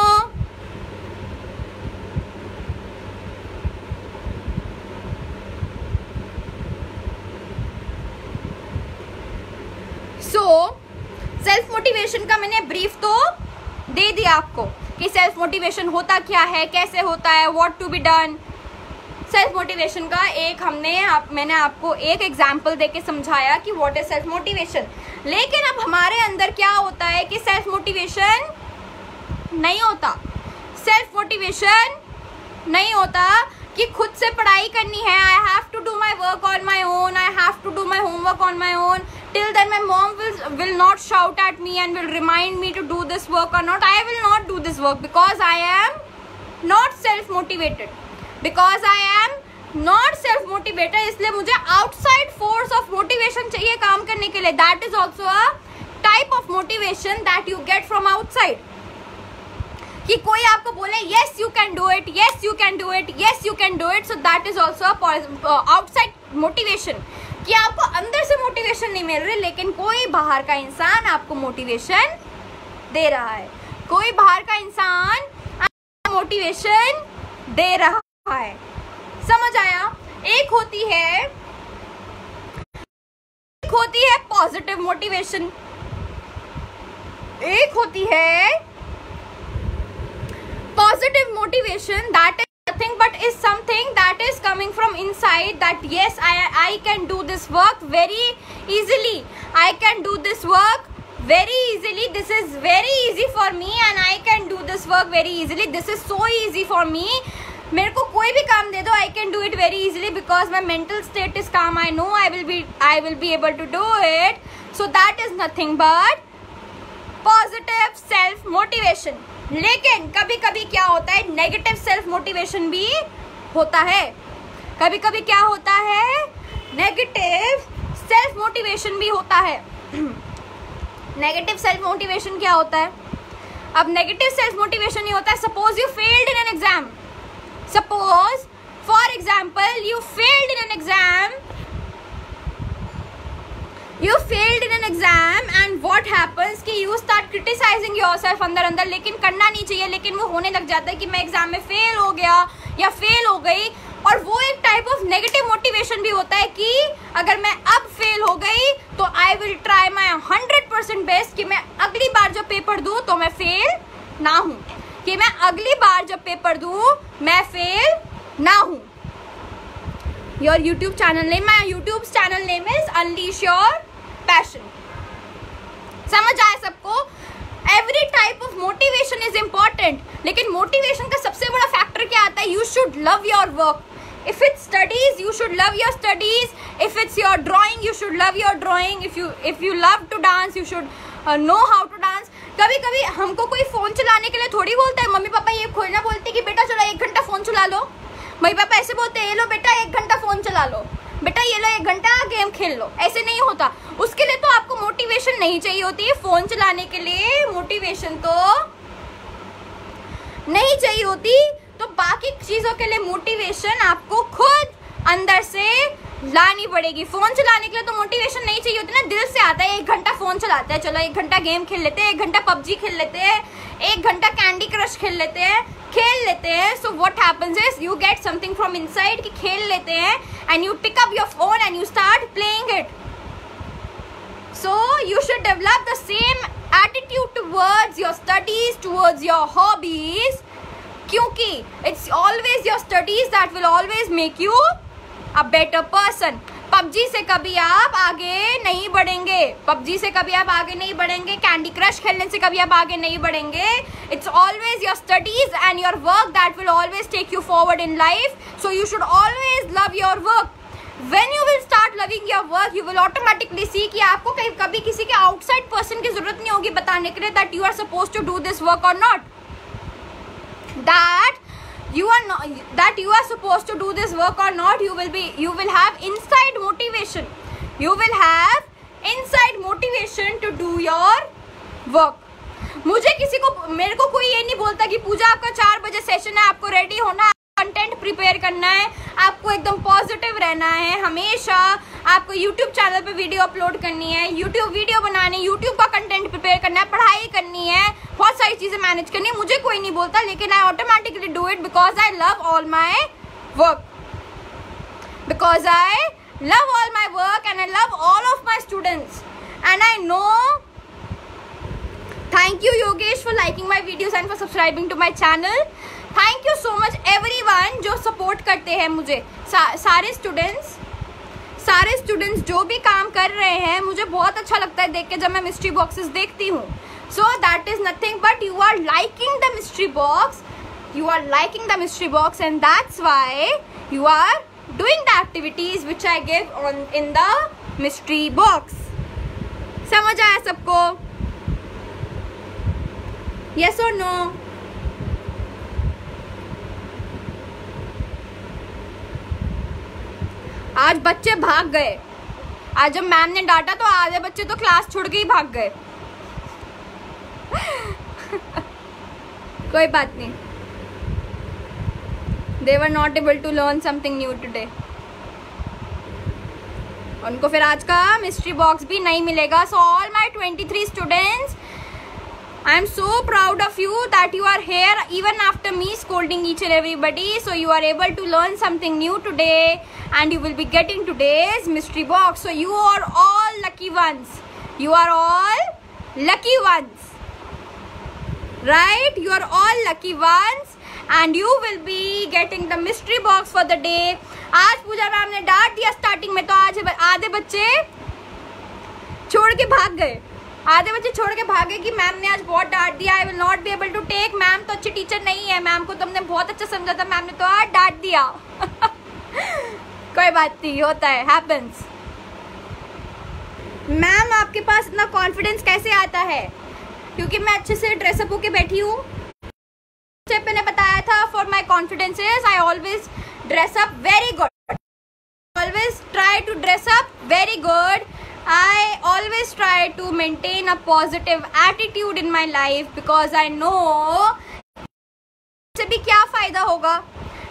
so self motivation का मैंने ब्रीफ तो दे दिया आपको कि सेल्फ मोटिवेशन होता क्या है, कैसे होता है what to be done self motivation का एक हमने आप, मैंने आपको एक एग्ज़ाम्पल दे के समझाया कि व्हाट इज़ सेल्फ मोटिवेशन लेकिन अब हमारे अंदर क्या होता है कि सेल्फ मोटिवेशन नहीं होता. सेल्फ मोटिवेशन नहीं होता कि खुद से पढ़ाई करनी है. I have to do my work on my own I have to do my homework on my own till then my mom will will not shout at me and will remind me to do this work और not I will not do this work because I am not self motivated because I am not self motivated इसलिए मुझे आउटसाइड फोर्स ऑफ़ मोटिवेशन चाहिए काम करने के लिए. That is also a type of motivation that you get from outside कि कोई आपको बोले yes you can do it yes you can do it yes you can do it so that is also outside motivation कि आपको अंदर से मोटिवेशन नहीं मिल रही, लेकिन कोई बाहर का इंसान आपको मोटिवेशन दे रहा है। कोई बाहर का इंसान मोटिवेशन दे रहा है। समझ आया? एक होती है, एक होती है पॉजिटिव मोटिवेशन एक होती है positive motivation that nothing but is something that is coming from inside that yes i i can do this work very easily i can do this work very easily this is very easy for me and i can do this work very easily this is so easy for me मेरे को कोई भी काम दे दो I can do it very easily because my mental state is calm I know I will be I will be able to do it so that is nothing but positive self motivation लेकिन कभी कभी क्या होता है नेगेटिव सेल्फ मोटिवेशन भी होता है। कभी कभी क्या होता है नेगेटिव सेल्फ मोटिवेशन भी होता है। नेगेटिव सेल्फ मोटिवेशन क्या होता है? अब नेगेटिव सेल्फ मोटिवेशन नहीं होता है suppose you failed in an exam suppose for example you failed in an exam you failed in an exam and what happens कि you start criticising your self अंदर अंदर, लेकिन करना नहीं चाहिए, लेकिन वो होने लग जाता है कि मैं एग्ज़ाम में फेल हो गया या फेल हो गई। और वो एक टाइप ऑफ़ नेगेटिव मोटिवेशन भी होता है कि अगर मैं अब फेल हो गई तो I will try my hundred percent best कि मैं अगली बार जब पेपर दू तो मैं फेल ना हूँ। कि मैं अगली बार जब पेपर दू, मैं फेल ना हूँ। Your YouTube channel name my YouTube channel name is unleash your passion समझ आए सबको? Every type of motivation is important लेकिन मोटिवेशन का सबसे बड़ा फैक्टर क्या आता है? You should love your work if it's studies you should love your studies. If it's your drawing you should love your drawing. If you if you love to dance you should uh, know how to dance. कभी कभी हमको कोई फ़ोन चलाने के लिए थोड़ी बोलता है मम्मी पापा ये खोलना बोलते कि बेटा चलो एक घंटा फ़ोन चला लो। मम्मी पापा ऐसे बोलते हैं ये लो बेटा एक घंटा फ़ोन चला लो। बेटा, ये लो, एक घंटा गेम खेल लो। ऐसे नहीं होता। उसके लिए तो आपको मोटिवेशन नहीं चाहिए होती। है फ़ोन चलाने के लिए मोटिवेशन तो नहीं चाहिए होती। तो बाकी चीज़ों के लिए मोटिवेशन आपको खुद अंदर से लानी पड़ेगी। फ़ोन चलाने के लिए तो मोटिवेशन नहीं चाहिए होती ना, दिल से आता है, एक घंटा फ़ोन चलाते हैं, चलो एक घंटा गेम खेल लेते हैं, एक घंटा पबजी खेल लेते हैं, एक घंटा कैंडी क्रश खेल लेते हैं, खेल लेते हैं। So what happens is you get something from inside कि खेल लेते हैं and you pick up your phone and you start playing it so you should develop the same attitude towards your studies towards your hobbies क्योंकि it's always your studies that will always make you a better person PUBG से कभी आप आगे नहीं बढ़ेंगे। पबजी से कभी आप आगे नहीं बढ़ेंगे। कैंडी क्रश खेलने से कभी आप आगे नहीं बढ़ेंगे। It's always your studies and your work that will always take you forward in life so you should always love your work when you will start loving your work you will automatically see कि आपको कहीं कभी किसी के आउटसाइड पर्सन की ज़रूरत नहीं होगी बताने के लिए that you are suppose to do this work और not that you are not that you are supposed to do this work or not you will be you will have inside motivation you will have inside motivation to do your work मुझे किसी को मेरे को कोई ये नहीं बोलता कि पूजा आपका चार बजे सेशन है आपको रेडी होना कंटेंट प्रिपेयर करना है, आपको एकदम पॉजिटिव रहना है, हमेशा आपको यूट्यूब चैनल पे वीडियो अपलोड करनी है यूट्यूब वीडियो बनानी यूट्यूब का कंटेंट प्रिपेयर करना है, पढ़ाई करनी है, बहुत सारी चीज़ें मैनेज करनी है, मुझे कोई नहीं बोलता, लेकिन I automatically do it because I love all my work because I love all my work and I love all of my students and I know thank you Yogesh for liking my videos and for subscribing to my channel thank you so much every जो सपोर्ट करते हैं मुझे। सा, सारे स्टूडेंट्स सारे स्टूडेंट्स जो भी काम कर रहे हैं मुझे बहुत अच्छा लगता है देख के जब मैं मिस्ट्री बॉक्सेस देखती हूँ। So that is nothing but you are liking the mystery box you are liking the mystery box and that's why you are doing the activities which I give on in the mystery box समझ आया सबको? यस और नो आज बच्चे भाग गए। आज जब मैम ने डांटा तो आधे बच्चे तो क्लास छोड़ के ही भाग गए। कोई बात नहीं। They were not able to learn something new today उनको फिर आज का मिस्ट्री बॉक्स भी नहीं मिलेगा। So all my twenty three students I am so proud of you that you are here even after me scolding each and everybody. So you are able to learn something new today and you will be getting today's mystery box. So you are all lucky ones. You are all lucky ones. Right? You are all lucky ones and you will be getting the mystery box for the day. आज पूजा मैम ने डांट दिया स्टार्टिंग में तो आज आधे बच्चे छोड़ के भाग गए आधे बच्चे छोड़ के भागे कि मैम ने आज बहुत डांट दिया I will not be able to take ma'am तो अच्छी टीचर नहीं है, मैम को तुमने बहुत अच्छा समझा था, मैम ने तो आज डांट दिया। कोई बात नहीं, होता है हैपेंस मैम, आपके पास इतना कॉन्फिडेंस कैसे आता है? क्योंकि मैं अच्छे से ड्रेसअप होके बैठी हूँ। मैंने बताया था for my confidences I always dress up very good always try to dress up very good I always try to maintain a positive attitude in my life because I know से भी क्या फ़ायदा होगा?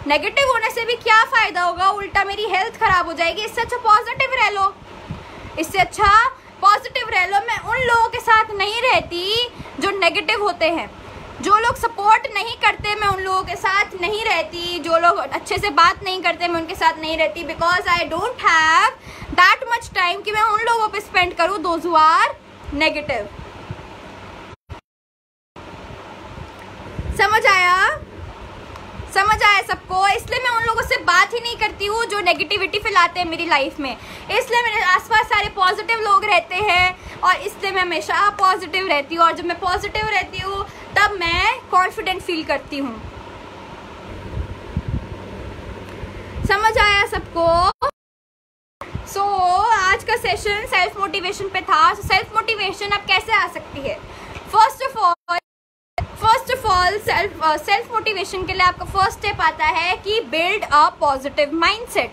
नेगेटिव होने से भी क्या फ़ायदा होगा? उल्टा मेरी हेल्थ खराब हो जाएगी। इससे अच्छा पॉजिटिव रह लो। इससे अच्छा पॉजिटिव रह लो। मैं उन लोगों के साथ नहीं रहती जो नेगेटिव होते हैं। जो लोग सपोर्ट नहीं करते, मैं उन लोगों के साथ नहीं रहती। जो लोग अच्छे से बात नहीं करते, मैं उनके साथ नहीं रहती because I don't have that much time कि मैं उन लोगों पे स्पेंड करूँ हु आर नेगेटिव समझ आया? समझ आया सबको? इसलिए मैं उन लोगों से बात ही नहीं करती हूँ जो नेगेटिविटी फैलाते हैं मेरी लाइफ में। इसलिए मेरे आसपास सारे पॉजिटिव लोग रहते हैं और इसलिए मैं हमेशा पॉजिटिव रहती हूँ और जब मैं पॉजिटिव रहती हूँ तब मैं कॉन्फिडेंट फील करती हूँ। समझ आया सबको? सो so, आज का सेशन सेल्फ मोटिवेशन पे था। सेल्फ मोटिवेशन अब कैसे आ सकती है? First of all first of all self self motivation के लिए आपका फ़र्स्ट स्टेप आता है कि build a positive mindset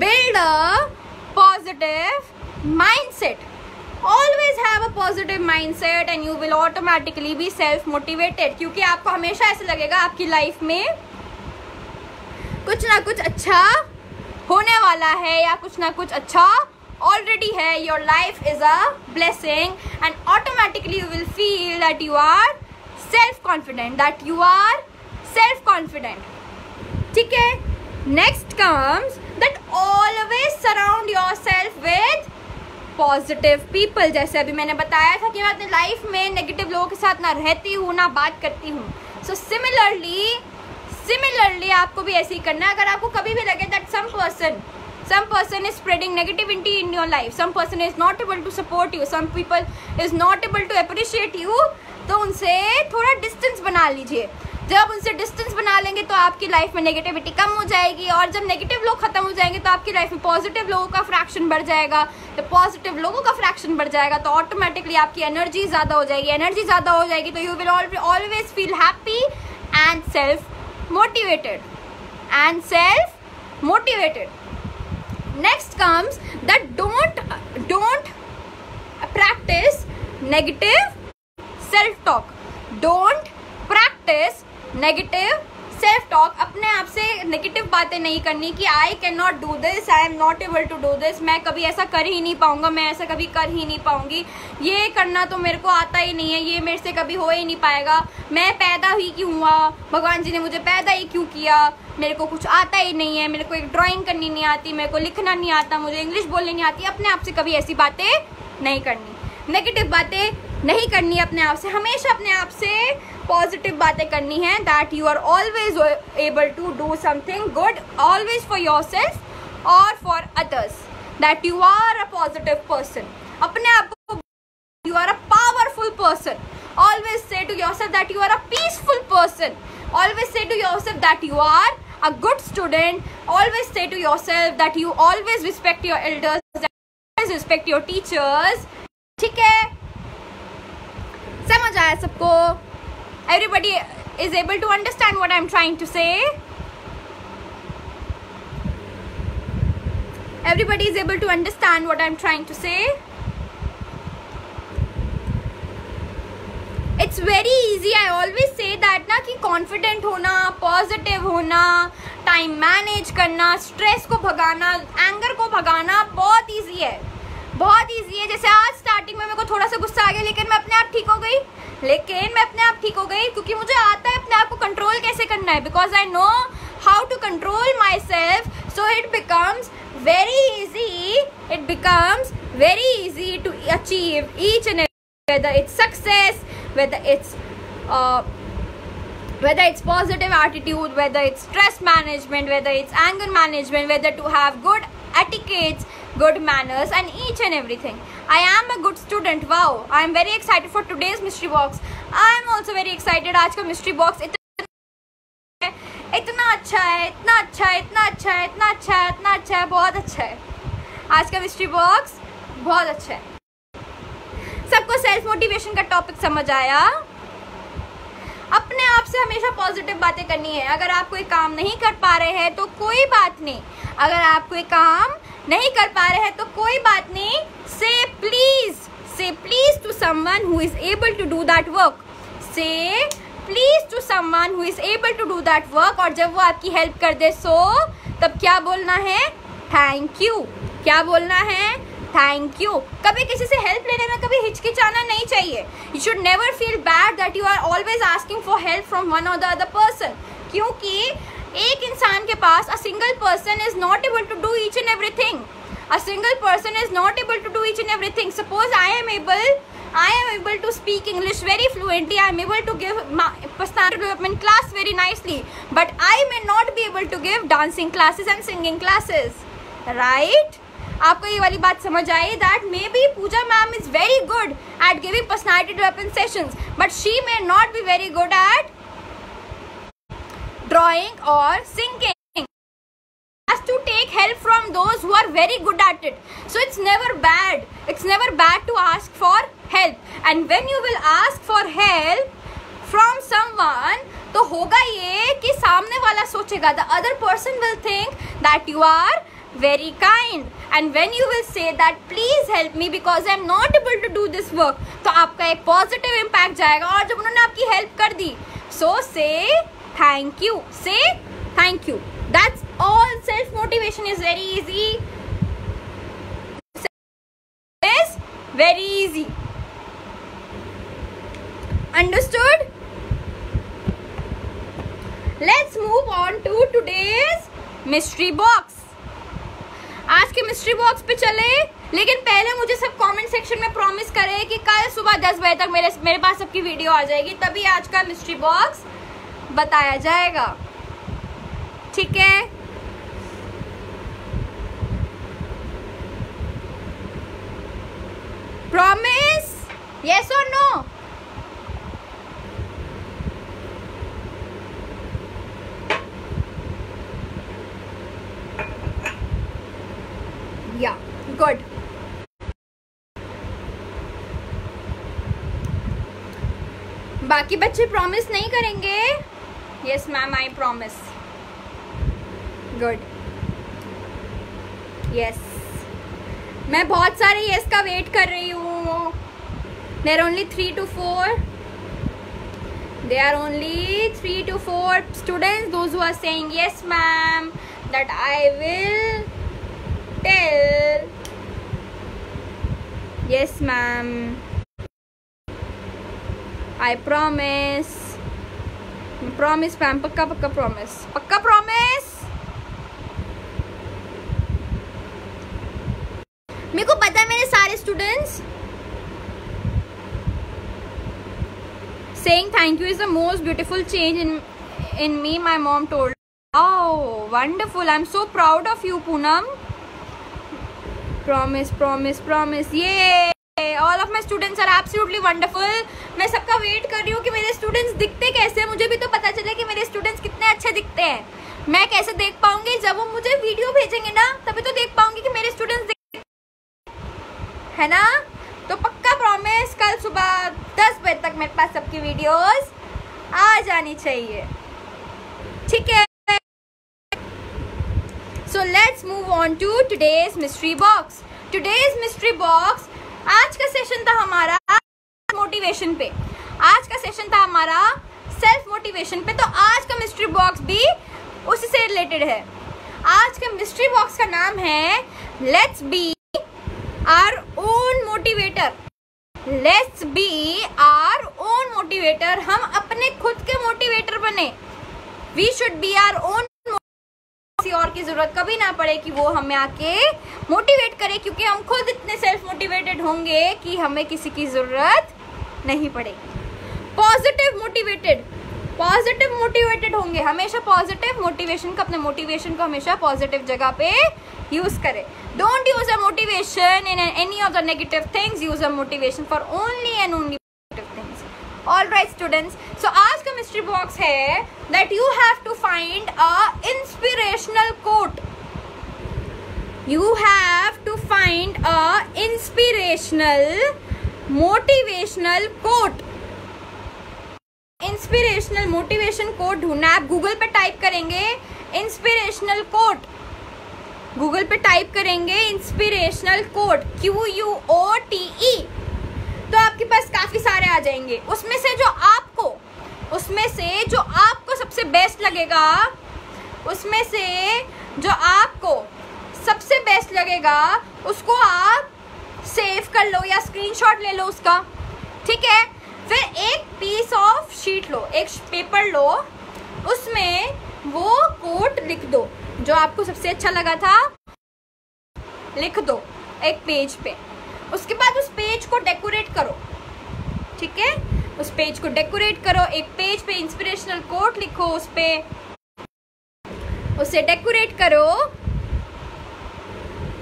build a positive mindset always have a positive mindset and you will automatically be self motivated क्योंकि आपको हमेशा ऐसा लगेगा आपकी लाइफ में कुछ ना कुछ अच्छा होने वाला है या कुछ ना कुछ अच्छा ऑलरेडी है। Your life is a blessing and automatically you will feel that you are self confident that you are self confident ठीक है? Next comes that always surround yourself with positive people जैसे अभी मैंने बताया था कि मैं अपनी लाइफ में नेगेटिव लोगों के साथ ना रहती हूँ, ना बात करती हूँ। सो सिमिलरली सिमिलरली आपको भी ऐसे ही करना है। अगर आपको कभी भी लगे that some person some person is spreading negativity in your life some person is not able to support you some people is not able to appreciate you तो उनसे थोड़ा डिस्टेंस बना लीजिए। जब उनसे डिस्टेंस बना लेंगे तो आपकी लाइफ में नेगेटिविटी कम हो जाएगी और जब नेगेटिव लोग खत्म हो जाएँगे तो आपकी लाइफ में पॉजिटिव लोगों का फ्रैक्शन बढ़ जाएगा। तो पॉजिटिव लोगों का फ्रैक्शन बढ़ जाएगा तो ऑटोमेटिकली आपकी एनर्जी ज़्यादा हो जाएगी। एनर्जी ज़्यादा हो जाएगी तो you will always feel happy and self motivated and self motivated next comes that don't don't practice negative self talk don't practice negative self talk अपने आप से नेगेटिव बातें नहीं करनी कि I can not do this I am not able to do this मैं कभी ऐसा कर ही नहीं पाऊँगा, मैं ऐसा कभी कर ही नहीं पाऊँगी। ये करना तो मेरे को आता ही नहीं है, ये मेरे से कभी हो ही नहीं पाएगा। मैं पैदा ही क्यों हुआ? भगवान जी ने मुझे पैदा ही क्यों किया? मेरे को कुछ आता ही नहीं है, मेरे को एक ड्राइंग करनी नहीं आती, मेरे को लिखना नहीं आता, मुझे इंग्लिश बोलनी नहीं आती, अपने आप से कभी ऐसी बातें नहीं करनी। नेगेटिव बातें नहीं करनी अपने आप से, हमेशा अपने आप से पॉजिटिव बातें करनी है that you are always able to do something good always for yourself और for others that you are a positive person अपने आप को you are a powerful person always say to yourself that you are a peaceful person always say to yourself that you are a good student always say to yourself that you always respect your elders respect your teachers ठीक है? समझ आया सबको। Everybody is able to understand what I am trying to say everybody is able to understand what i'm trying to say. It's very easy I always say that ना कि कॉन्फिडेंट होना पॉजिटिव होना टाइम मैनेज करना स्ट्रेस को भगाना एंगर को भगाना बहुत ईजी है। बहुत इजी है। जैसे आज स्टार्टिंग में मेरे को थोड़ा सा गुस्सा आ गया, लेकिन मैं अपने आप ठीक हो गई। लेकिन मैं अपने आप ठीक हो गई, क्योंकि मुझे आता है अपने आप को कंट्रोल कैसे करना है। Because I know how to control myself so it becomes very easy it becomes very easy to achieve each and whether it's success whether it's whether it's positive attitude, whether it's stress management, whether it's anger management, whether to have good etiquettes good manners and each and everything. I am a good student, wow. I am very excited for today's mystery box. I am also very excited, आज का mystery box इतना अच्छा है, इतना अच्छा है, इतना अच्छा है, इतना अच्छा है, इतना अच्छा है, बहुत अच्छा है। आज का मिस्ट्री बॉक्स बहुत अच्छा है। सबको सेल्फ मोटिवेशन का टॉपिक समझ आया? अपने आप से हमेशा पॉजिटिव बातें करनी है। अगर आप कोई काम नहीं कर पा रहे हैं तो कोई बात नहीं। अगर आप कोई काम नहीं कर पा रहे हैं तो कोई बात नहीं। Say please say please to someone who is able to do that work say please to someone who is able to do that work और जब वो आपकी हेल्प कर दे सो तब क्या बोलना है? थैंक यू क्या बोलना है? थैंक यू कभी किसी से हेल्प लेने में कभी हिचकिचाना नहीं चाहिए। You should never feel bad that you are always asking for help from one or the other person क्योंकि एक इंसान के पास a single person is not able to do each and everything a single person is not able to do each and everything suppose I am able I am able to speak English very fluently I am able to give development class very nicely but I may not be able to give dancing classes and singing classes right आपको ये वाली बात समझ आई? That may be Pooja ma'am is very good at giving personality development session but she may not be very good at drawing or singing has to take help from those who are very good at it so it's never bad it's never bad to ask for help and when you will ask for help from someone तो होगा ये कि सामने वाला सोचेगा the other person will think that you are very kind and when you will say that please help me because I am not able to do this work तो आपका एक positive impact जाएगा और जब उन्होंने आपकी help कर दी so say thank you say thank you that's all self motivation is very easy is very easy understood let's move on to today's mystery box आज के मिस्ट्री बॉक्स पे चले लेकिन पहले मुझे सब कमेंट सेक्शन में प्रॉमिस करे कि कल सुबह दस बजे तक मेरे मेरे पास सबकी वीडियो आ जाएगी तभी आज का मिस्ट्री बॉक्स बताया जाएगा। ठीक है? प्रॉमिस यस और नो या गुड बाकी बच्चे प्रॉमिस नहीं करेंगे। Yes ma'am I promise good yes मैं बहुत सारे यस का वेट कर रही हूँ। There only three two four they are only three two four students those yes ma'am that I will tell. Yes, ma'am. I promise. Promise ma'am पक्का पक्का प्रॉमिस पक्का प्रॉमिस मेरे को पता है मेरे सारे students saying thank you is the most beautiful change in in me my mom told wonderful I am so proud of you Poonam promise promise promise yay! All of my students are absolutely wonderful मैं सबका वेट कर रही हूँ कि मेरे स्टूडेंट्स दिखते कैसे मुझे भी तो पता चले कि मेरे स्टूडेंट्स कितने अच्छे दिखते हैं। मैं कैसे देख पाऊँगी? जब वो मुझे वीडियो भेजेंगे ना, तभी तो देख पाऊँगी कि मेरे स्टूडेंट्स है ना? तो पक्का प्रॉमिस कल सुबह दस बजे तक मेरे पास सबकी वीडियोस आ जानी चाहिए। ठीक है? So, let's move on to today's mystery box. Today's mystery box आज का सेशन था हमारा मोटिवेशन पे। आज का सेशन था हमारा सेल्फ मोटिवेशन पे। तो आज का मिस्ट्री बॉक्स भी उसी से रिलेटेड है। आज का मिस्ट्री बॉक्स का नाम है let's be our own motivator let's be our own motivator हम अपने खुद के मोटिवेटर बने। We should be our own और की ज़रूरत कभी ना पड़े कि वो हमें आके मोटिवेट करे, क्योंकि हम खुद इतने सेल्फ मोटिवेटेड होंगे कि हमें किसी की ज़रूरत नहीं पड़ेगी। पॉजिटिव मोटिवेटेड पॉजिटिव मोटिवेटेड होंगे। हमेशा पॉजिटिव मोटिवेशन का, अपने मोटिवेशन को हमेशा पॉजिटिव जगह पे यूज़ करें। Don't use a motivation in any of the negative things use a motivation for only and only all right students so आज का मिस्ट्री बॉक्स है that you have to find a inspirational quote you have to find a inspirational motivational quote inspirational motivation quote ढूंढना आप गूगल पे टाइप करेंगे इंस्पिरेशनल कोट गूगल पे टाइप करेंगे inspirational quote Q U O T E तो आपके पास काफ़ी सारे आ जाएँगे। उसमें से जो आपको, उसमें से जो आपको सबसे बेस्ट लगेगा, उसमें से जो आपको सबसे बेस्ट लगेगा, उसको आप सेव कर लो या स्क्रीनशॉट ले लो उसका। ठीक है? फिर एक पीस ऑफ़ शीट लो, एक पेपर लो, उसमें वो कोट लिख दो, जो आपको सबसे अच्छा लगा था। लिख दो एक पेज पे। उसके बाद उस पेज को डेकोरेट करो। ठीक है? उस पेज को डेकोरेट करो, एक पेज पे इंस्पिरेशनल कोट लिखो उस पे। उसे डेकोरेट करो।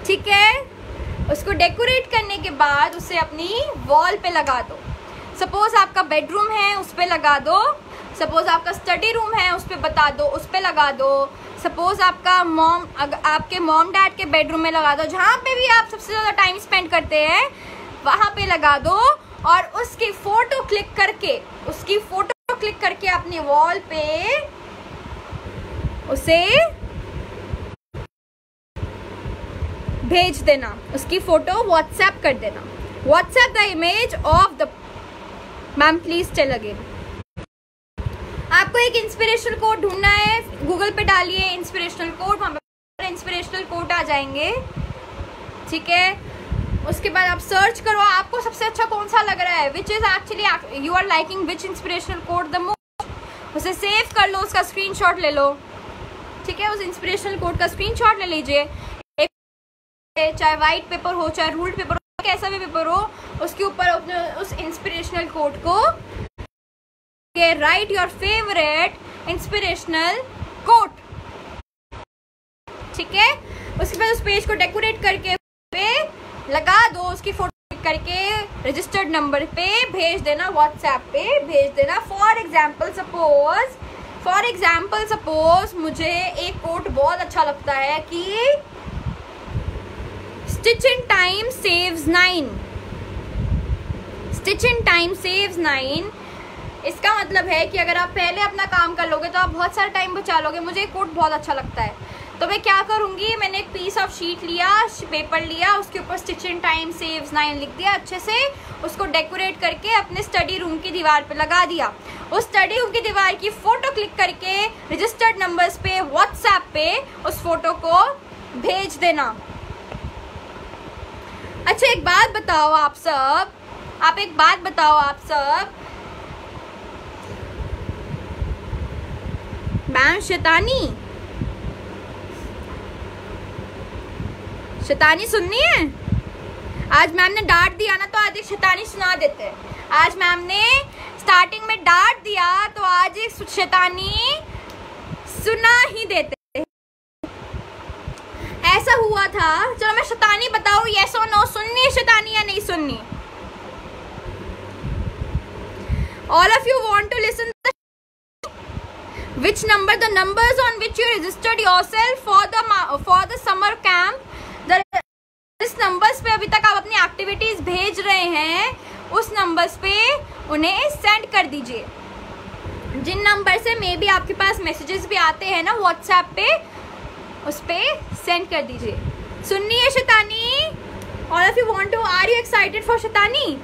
ठीक है? उसको डेकोरेट करने के बाद उसे अपनी वॉल पे लगा दो। सपोज़ आपका बेडरूम है, उस पर लगा दो। सपोज़ आपका स्टडी रूम है, उस पर बता दो, उस पर लगा दो। सपोज़ आपका मॉम आपके मॉम डैड के बेडरूम में लगा दो, जहाँ पे भी आप सबसे ज़्यादा टाइम स्पेंड करते हैं, वहाँ पे लगा दो और उसकी फ़ोटो क्लिक करके, उसकी फ़ोटो क्लिक करके अपने वॉल पे उसे भेज देना। उसकी फ़ोटो व्हाट्सएप कर देना। WhatsApp the image of the ma'am please tell again आपको एक इंस्पिरेशनल कोड ढूंढना है। गूगल पे डालिए इंस्पिरेशनल कोड वहाँ पर इंस्पिरेशनल कोड आ जाएँगे। ठीक है? उसके बाद आप सर्च करो, आपको सबसे अच्छा कौन सा लग रहा है? Which is actually you are liking which inspirational quote the most उसे सेव कर लो, उसका स्क्रीनशॉट ले लो। ठीक है? उस इंस्पिरेशनल कोड का स्क्रीनशॉट ले लीजिए। चाहे वाइट पेपर हो, चाहे रूल्ड पेपर हो कैसा भी पेपर हो, उसके ऊपर अपने उस इंस्पिरेशनल कोड को write your favourite inspirational quote ठीक है? उसके बाद उस पेज को डेकोरेट करके पे लगा दो, उसकी फ़ोटो करके रजिस्टर्ड नंबर पे भेज देना व्हाट्सएप पे, भेज देना। For example suppose for example suppose मुझे एक कोट बहुत अच्छा लगता है कि stitch in time saves nine stitch in time saves nine इसका मतलब है कि अगर आप पहले अपना काम कर लोगे तो आप बहुत सारा टाइम बचा लोगे। मुझे कोट बहुत अच्छा लगता है। तो मैं क्या करूँगी? मैंने एक पीस ऑफ़ शीट लिया पेपर लिया, उसके ऊपर स्टिचिंग टाइम सेव्स नाइन लिख दिया अच्छे से। उसको डेकोरेट करके अपने स्टडी रूम की दीवार पर लगा दिया। उस स्टडी रूम की दीवार की फ़ोटो क्लिक करके रजिस्टर्ड नंबर्स पे व्हाट्सएप पे उस फ़ोटो को भेज देना। अच्छा एक बात बताओ आप सब। आप एक बात बताओ आप सब। मैम, शैतानी। शैतानी सुननी है? आज मैम ने डांट दिया ना तो आज एक शैतानी सुना देते हैं। आज मैम ने स्टार्टिंग में डांट दिया तो आज एक शैतानी सुना ही देते ऐसा हुआ था। चलो मैं शैतानी बताऊ यस और नो सुननी है शैतानी या नहीं सुननी? All of you want to listen which number? The numbers on which you registered yourself for the for the summer camp. The जिस नंबर्स पे अभी तक आप अपनी एक्टिविटीज़ भेज रहे हैं, उस नंबर्स पे उन्हें सेंड कर दीजिए। जिन नंबर से मे बी आपके पास मैसेजेस भी आते हैं ना व्हाट्सएप पे, उस पर सेंड कर दीजिए। सुननी है शैतानी और if you want to are you excited for शैतानी?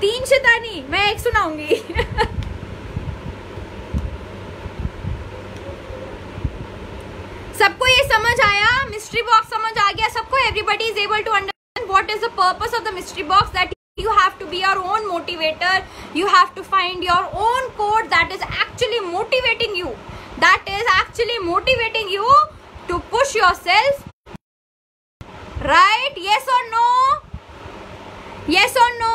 तीन शैतानी, मैं एक सुनाऊँगी। सबको ये समझ आया मिस्ट्री बॉक्स समझ आ गया, सबको everybody is able to understand what is the purpose of the mystery box that you have to be your own motivator you have to find your own quote that is actually motivating you that is actually motivating you to push yourself right yes or no yes or no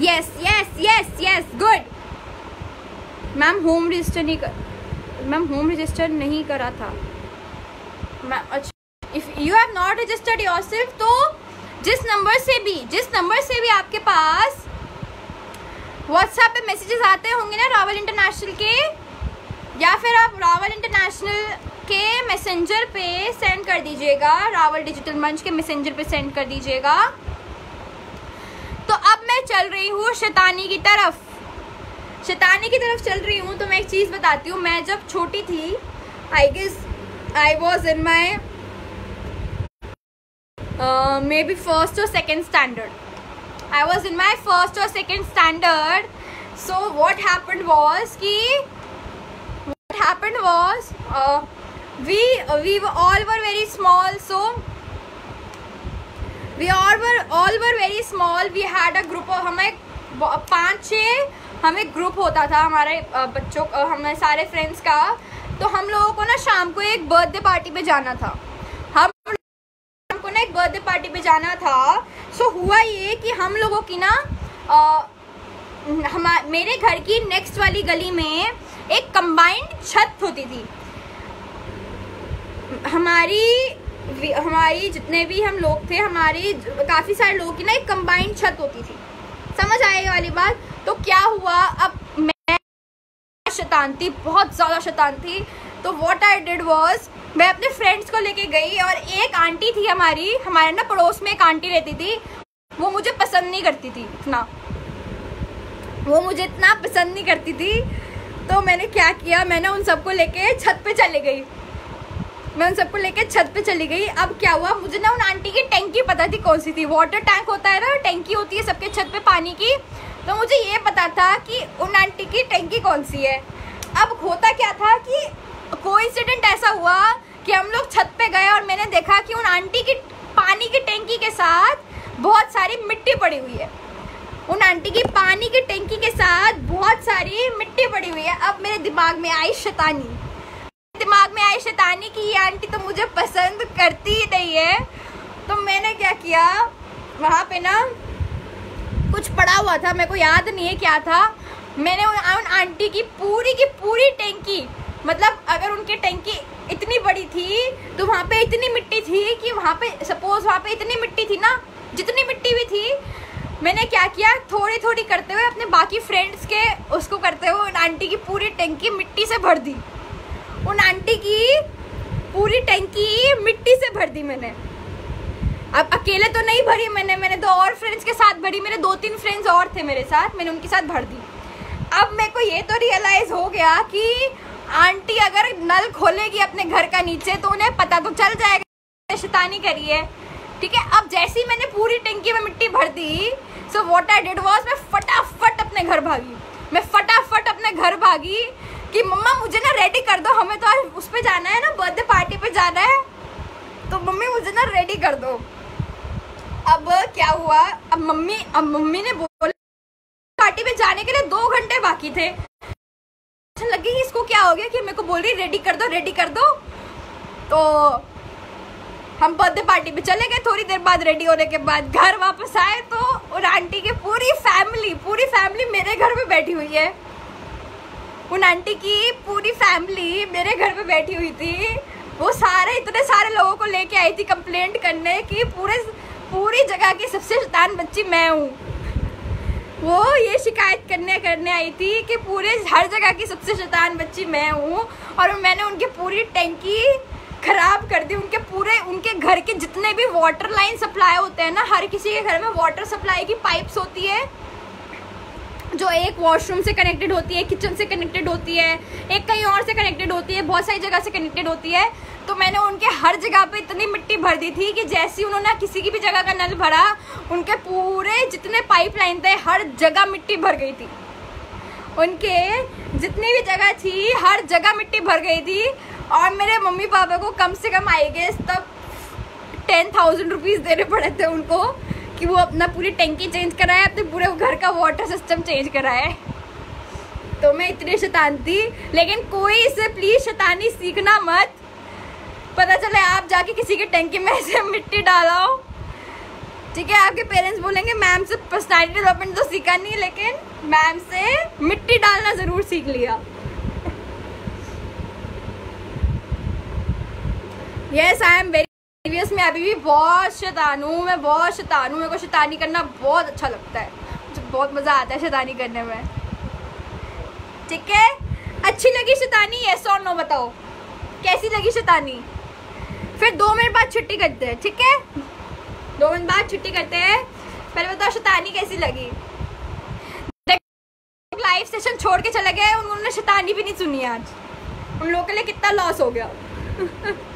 yes yes yes yes good ma'am home register नहीं कर, मैम होम रजिस्टर नहीं करा था। मैम अच्छा if you have not registered your तो जिस नंबर से भी, जिस नंबर से भी आपके पास व्हाट्सएप पे मैसेजेस आते होंगे ना रावल इंटरनेशनल के, या फिर आप रावल इंटरनेशनल के मैसेंजर पे सेंड कर दीजिएगा रावल डिजिटल मंच के मैसेंजर पे सेंड कर दीजिएगा। तो अब मैं चल रही हूँ शैतानी की तरफ़। शैतानी की तरफ़ चल रही हूँ तो मैं एक चीज़ बताती हूँ। मैं जब छोटी थी I guess I was in my maybe first or second standard I was in my first or second standard so what happen was कि what happen was we we all were very small so we all were all were very small we had a group of हमें पाँच, छः हमें ग्रुप होता था हमारे बच्चों हमें सारे फ्रेंड्स का तो हम लोगों को ना शाम को एक बर्थडे पार्टी पे जाना था। हम को ना एक बर्थडे पार्टी पे जाना था। सो हुआ ये कि हम लोगों की ना हम, मेरे घर की नेक्स्ट वाली गली में एक कंबाइंड छत होती थी। हमारी हमारी जितने भी हम लोग थे, हमारी, काफ़ी सारे लोगों की ना एक कंबाइंड छत होती थी। समझ आएगी वाली बात? तो क्या हुआ? अब मैं शैतान थी बहुत ज़्यादा शैतान थी तो वॉट आई डिड वॉज़ मैं अपने फ्रेंड्स को लेके गई और एक आंटी थी हमारी, हमारे ना पड़ोस में एक आंटी रहती थी। वो मुझे पसंद नहीं करती थी इतना। वो मुझे इतना पसंद नहीं करती थी। तो मैंने क्या किया? मैंने उन सबको लेके छत पे चले गई। मैं उन सबको लेके छत पे चली गई। अब क्या हुआ? मुझे ना उन आंटी की टैंकी पता थी कौन सी थी। वाटर टैंक होता है ना, टैंकी होती है सबके छत पे पानी की। तो मुझे ये पता था कि उन आंटी की टैंकी कौन सी है। अब होता क्या था कि कोई ऐसा हुआ कि हम लोग छत पे गए और मैंने देखा कि उन आंटी की पानी की टंकी के साथ बहुत सारी मिट्टी पड़ी हुई है। उन आंटी की पानी की टैंकी के साथ बहुत सारी मिट्टी पड़ी हुई है। अब मेरे दिमाग में आई शैतानी। दिमाग में आई शैतानी की ये आंटी तो मुझे पसंद करती ही नहीं है। तो मैंने क्या किया? वहाँ पे ना कुछ पड़ा हुआ था मेरे को याद नहीं है क्या था। मैंने उन, आंटी की पूरी की पूरी टैंकी मतलब अगर उनकी टैंकी इतनी बड़ी थी तो वहाँ पे इतनी मिट्टी थी कि वहाँ पे सपोज़ वहाँ पे इतनी मिट्टी थी ना जितनी मिट्टी भी थी मैंने क्या किया थोड़ी थोड़ी करते हुए अपने बाकी फ्रेंड्स के उसको करते हुए उन आंटी की पूरी टैंकी मिट्टी से भर दी। उन आंटी की पूरी टैंकी मिट्टी से भर दी मैंने। अब अकेले तो नहीं भरी मैंने मैंने दो और फ्रेंड्स के साथ भरी, मेरे दो तीन फ्रेंड्स और थे मेरे साथ, मैंने उनके साथ भर दी। अब मेरे को ये तो रियलाइज़ हो गया कि आंटी अगर नल खोलेगी अपने घर का नीचे तो उन्हें पता तो चल जाएगा शैतानी करी है। ठीक है? अब जैसे ही मैंने पूरी टंकी में मिट्टी भर दी so what I did was मैं फटाफट अपने घर भागी। मैं फटाफट अपने घर भागी कि, मम्मा, मुझे ना रेडी कर दो, हमें तो आज उस पर जाना है ना बर्थडे पार्टी पे जाना है। तो मम्मी, मुझे ना रेडी कर दो। अब क्या हुआ? अब मम्मी अब मम्मी ने बोला, पार्टी में जाने के लिए दो घंटे बाकी थे। लगी इसको क्या हो गया कि मेरे को बोल रही रेडी कर दो रेडी कर दो। तो हम बर्थडे पार्टी में चले गए। थोड़ी देर बाद रेडी होने के बाद घर वापस आए तो और आंटी की पूरी फैमिली पूरी फैमिली मेरे घर में बैठी हुई है। उन आंटी की पूरी फैमिली मेरे घर पे बैठी हुई थी। वो सारे, इतने सारे लोगों को लेके आई थी कंप्लेंट करने की पूरे पूरी जगह की सबसे शैतान बच्ची मैं हूँ। वो ये शिकायत करने करने आई थी कि पूरे हर जगह की सबसे शैतान बच्ची मैं हूँ और मैंने उनकी पूरी टैंकी खराब कर दी। उनके पूरे, उनके घर के जितने भी वाटर लाइन सप्लाई होते हैं ना, हर किसी के घर में वाटर सप्लाई की पाइप्स होती है। जो एक वॉशरूम से कनेक्टेड होती है किचन से कनेक्टेड होती है, एक कहीं और से कनेक्टेड होती है, बहुत सारी जगह से कनेक्टेड होती है तो मैंने उनके हर जगह पे इतनी मिट्टी भर दी थी कि जैसे ही उन्होंने किसी की भी जगह का नल भरा, उनके पूरे जितने पाइप लाइन थे, हर जगह मिट्टी भर गई थी। उनके जितनी भी जगह थी, हर जगह मिट्टी भर गई थी, और मेरे मम्मी पापा को कम से कम आई गए तब टेन थाउज़ेंड रुपीज़ देने पड़े थे उनको। कि वो अपना पूरी टंकी चेंज कराए अपने पूरे घर का वाटर सिस्टम चेंज कराए तो मैं इतनी शैतान थी, लेकिन कोई इसे प्लीज़ शैतानी सीखना मत। पता चले आप जाके किसी की टंकी में से मिट्टी डालो ठीक है, आपके पेरेंट्स बोलेंगे मैम से पर्सनैलिटी डेवलपमेंट तो सीखा नहीं, लेकिन मैम से मिट्टी डालना ज़रूर सीख लिया। Yes I am very serious में अभी भी बहुत शैतान हूँ मैं, बहुत शैतान हूँ। मेरे को शैतानी करना बहुत अच्छा लगता है। मुझे बहुत मज़ा आता है शैतानी करने में। ठीक है? अच्छी लगी शैतानी? यस और नो बताओ। कैसी लगी शैतानी? फिर दो मिनट बाद छुट्टी करते हैं, ठीक है? दो मिनट बाद छुट्टी करते हैं। पहले बताओ शैतानी कैसी लगी? लाइव सेशन छोड़ के चले गए, उन्होंने शैतानी भी नहीं सुनी आज। उन लोगों के लिए कितना लॉस हो गया।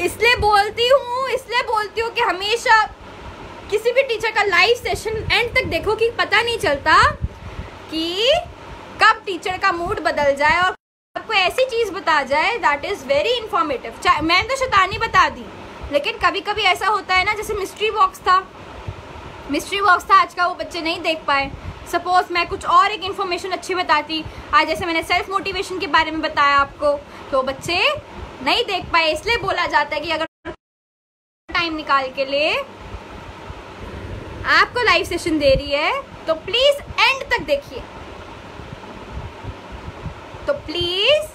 इसलिए बोलती हूँ, इसलिए बोलती हूँ कि हमेशा किसी भी टीचर का लाइव सेशन एंड तक देखो कि पता नहीं चलता कि कब टीचर का मूड बदल जाए और आपको ऐसी चीज़ बता जाए दैट इज़ वेरी इंफॉर्मेटिव मैंने तो शैतानी बता दी, लेकिन कभी कभी ऐसा होता है ना, जैसे मिस्ट्री बॉक्स था। मिस्ट्री बॉक्स था, आज का वो बच्चे नहीं देख पाए। सपोज़ मैं कुछ और एक इन्फॉर्मेशन अच्छी बताती। आज जैसे मैंने सेल्फ मोटिवेशन के बारे में बताया आपको तो बच्चे नहीं देख पाए, इसलिए बोला जाता है कि अगर टाइम निकाल के लिए आपको लाइव सेशन दे रही है तो प्लीज़ एंड तक देखिए। तो प्लीज़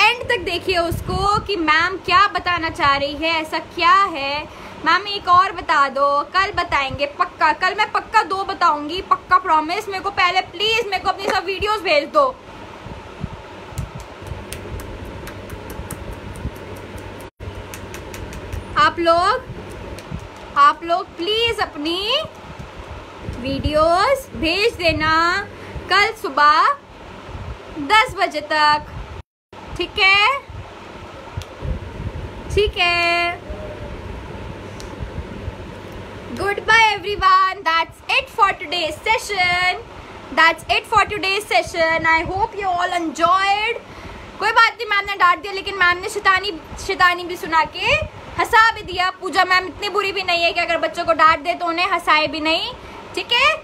एंड तक देखिए उसको कि मैम क्या बताना चाह रही है, ऐसा क्या है? मैम एक और बता दो, कल बताएँगे, पक्का, कल मैं पक्का दो बताऊँगी, पक्का प्रॉमिस मेरे को पहले प्लीज़ मेरे को अपनी सब वीडियोस भेज दो। आप लोग आप लोग प्लीज़ अपनी वीडियोस भेज देना कल सुबह दस बजे तक। ठीक है? ठीक है? Goodbye everyone that's it for today session that's it for today session I hope you all enjoyed कोई बात नहीं, मैम ने डांट दिया, लेकिन मैम ने शैतानी शैतानी भी सुना के हंसा भी दिया पूजा मैम, इतनी बुरी भी नहीं है कि अगर बच्चों को डांट दे तो उन्हें हंसाए भी नहीं, ठीक है?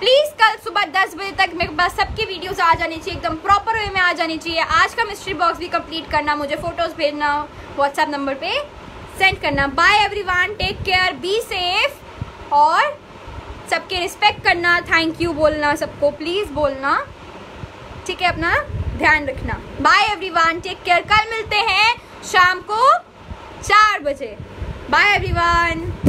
प्लीज़ कल सुबह दस बजे तक मेरे पास सबकी वीडियोस आ जानी चाहिए, एकदम प्रॉपर वे में आ जानी चाहिए। आज का मिस्ट्री बॉक्स भी कंप्लीट करना, मुझे फ़ोटोज़ भेजना व्हाट्सएप नंबर पे सेंड करना। Bye everyone take care be safe और सबके रिस्पेक्ट करना थैंक यू बोलना सबको प्लीज़ बोलना, ठीक है, अपना ध्यान रखना। बाय एवरीवन टेक केयर कल मिलते हैं शाम को। चार बजे। Bye everyone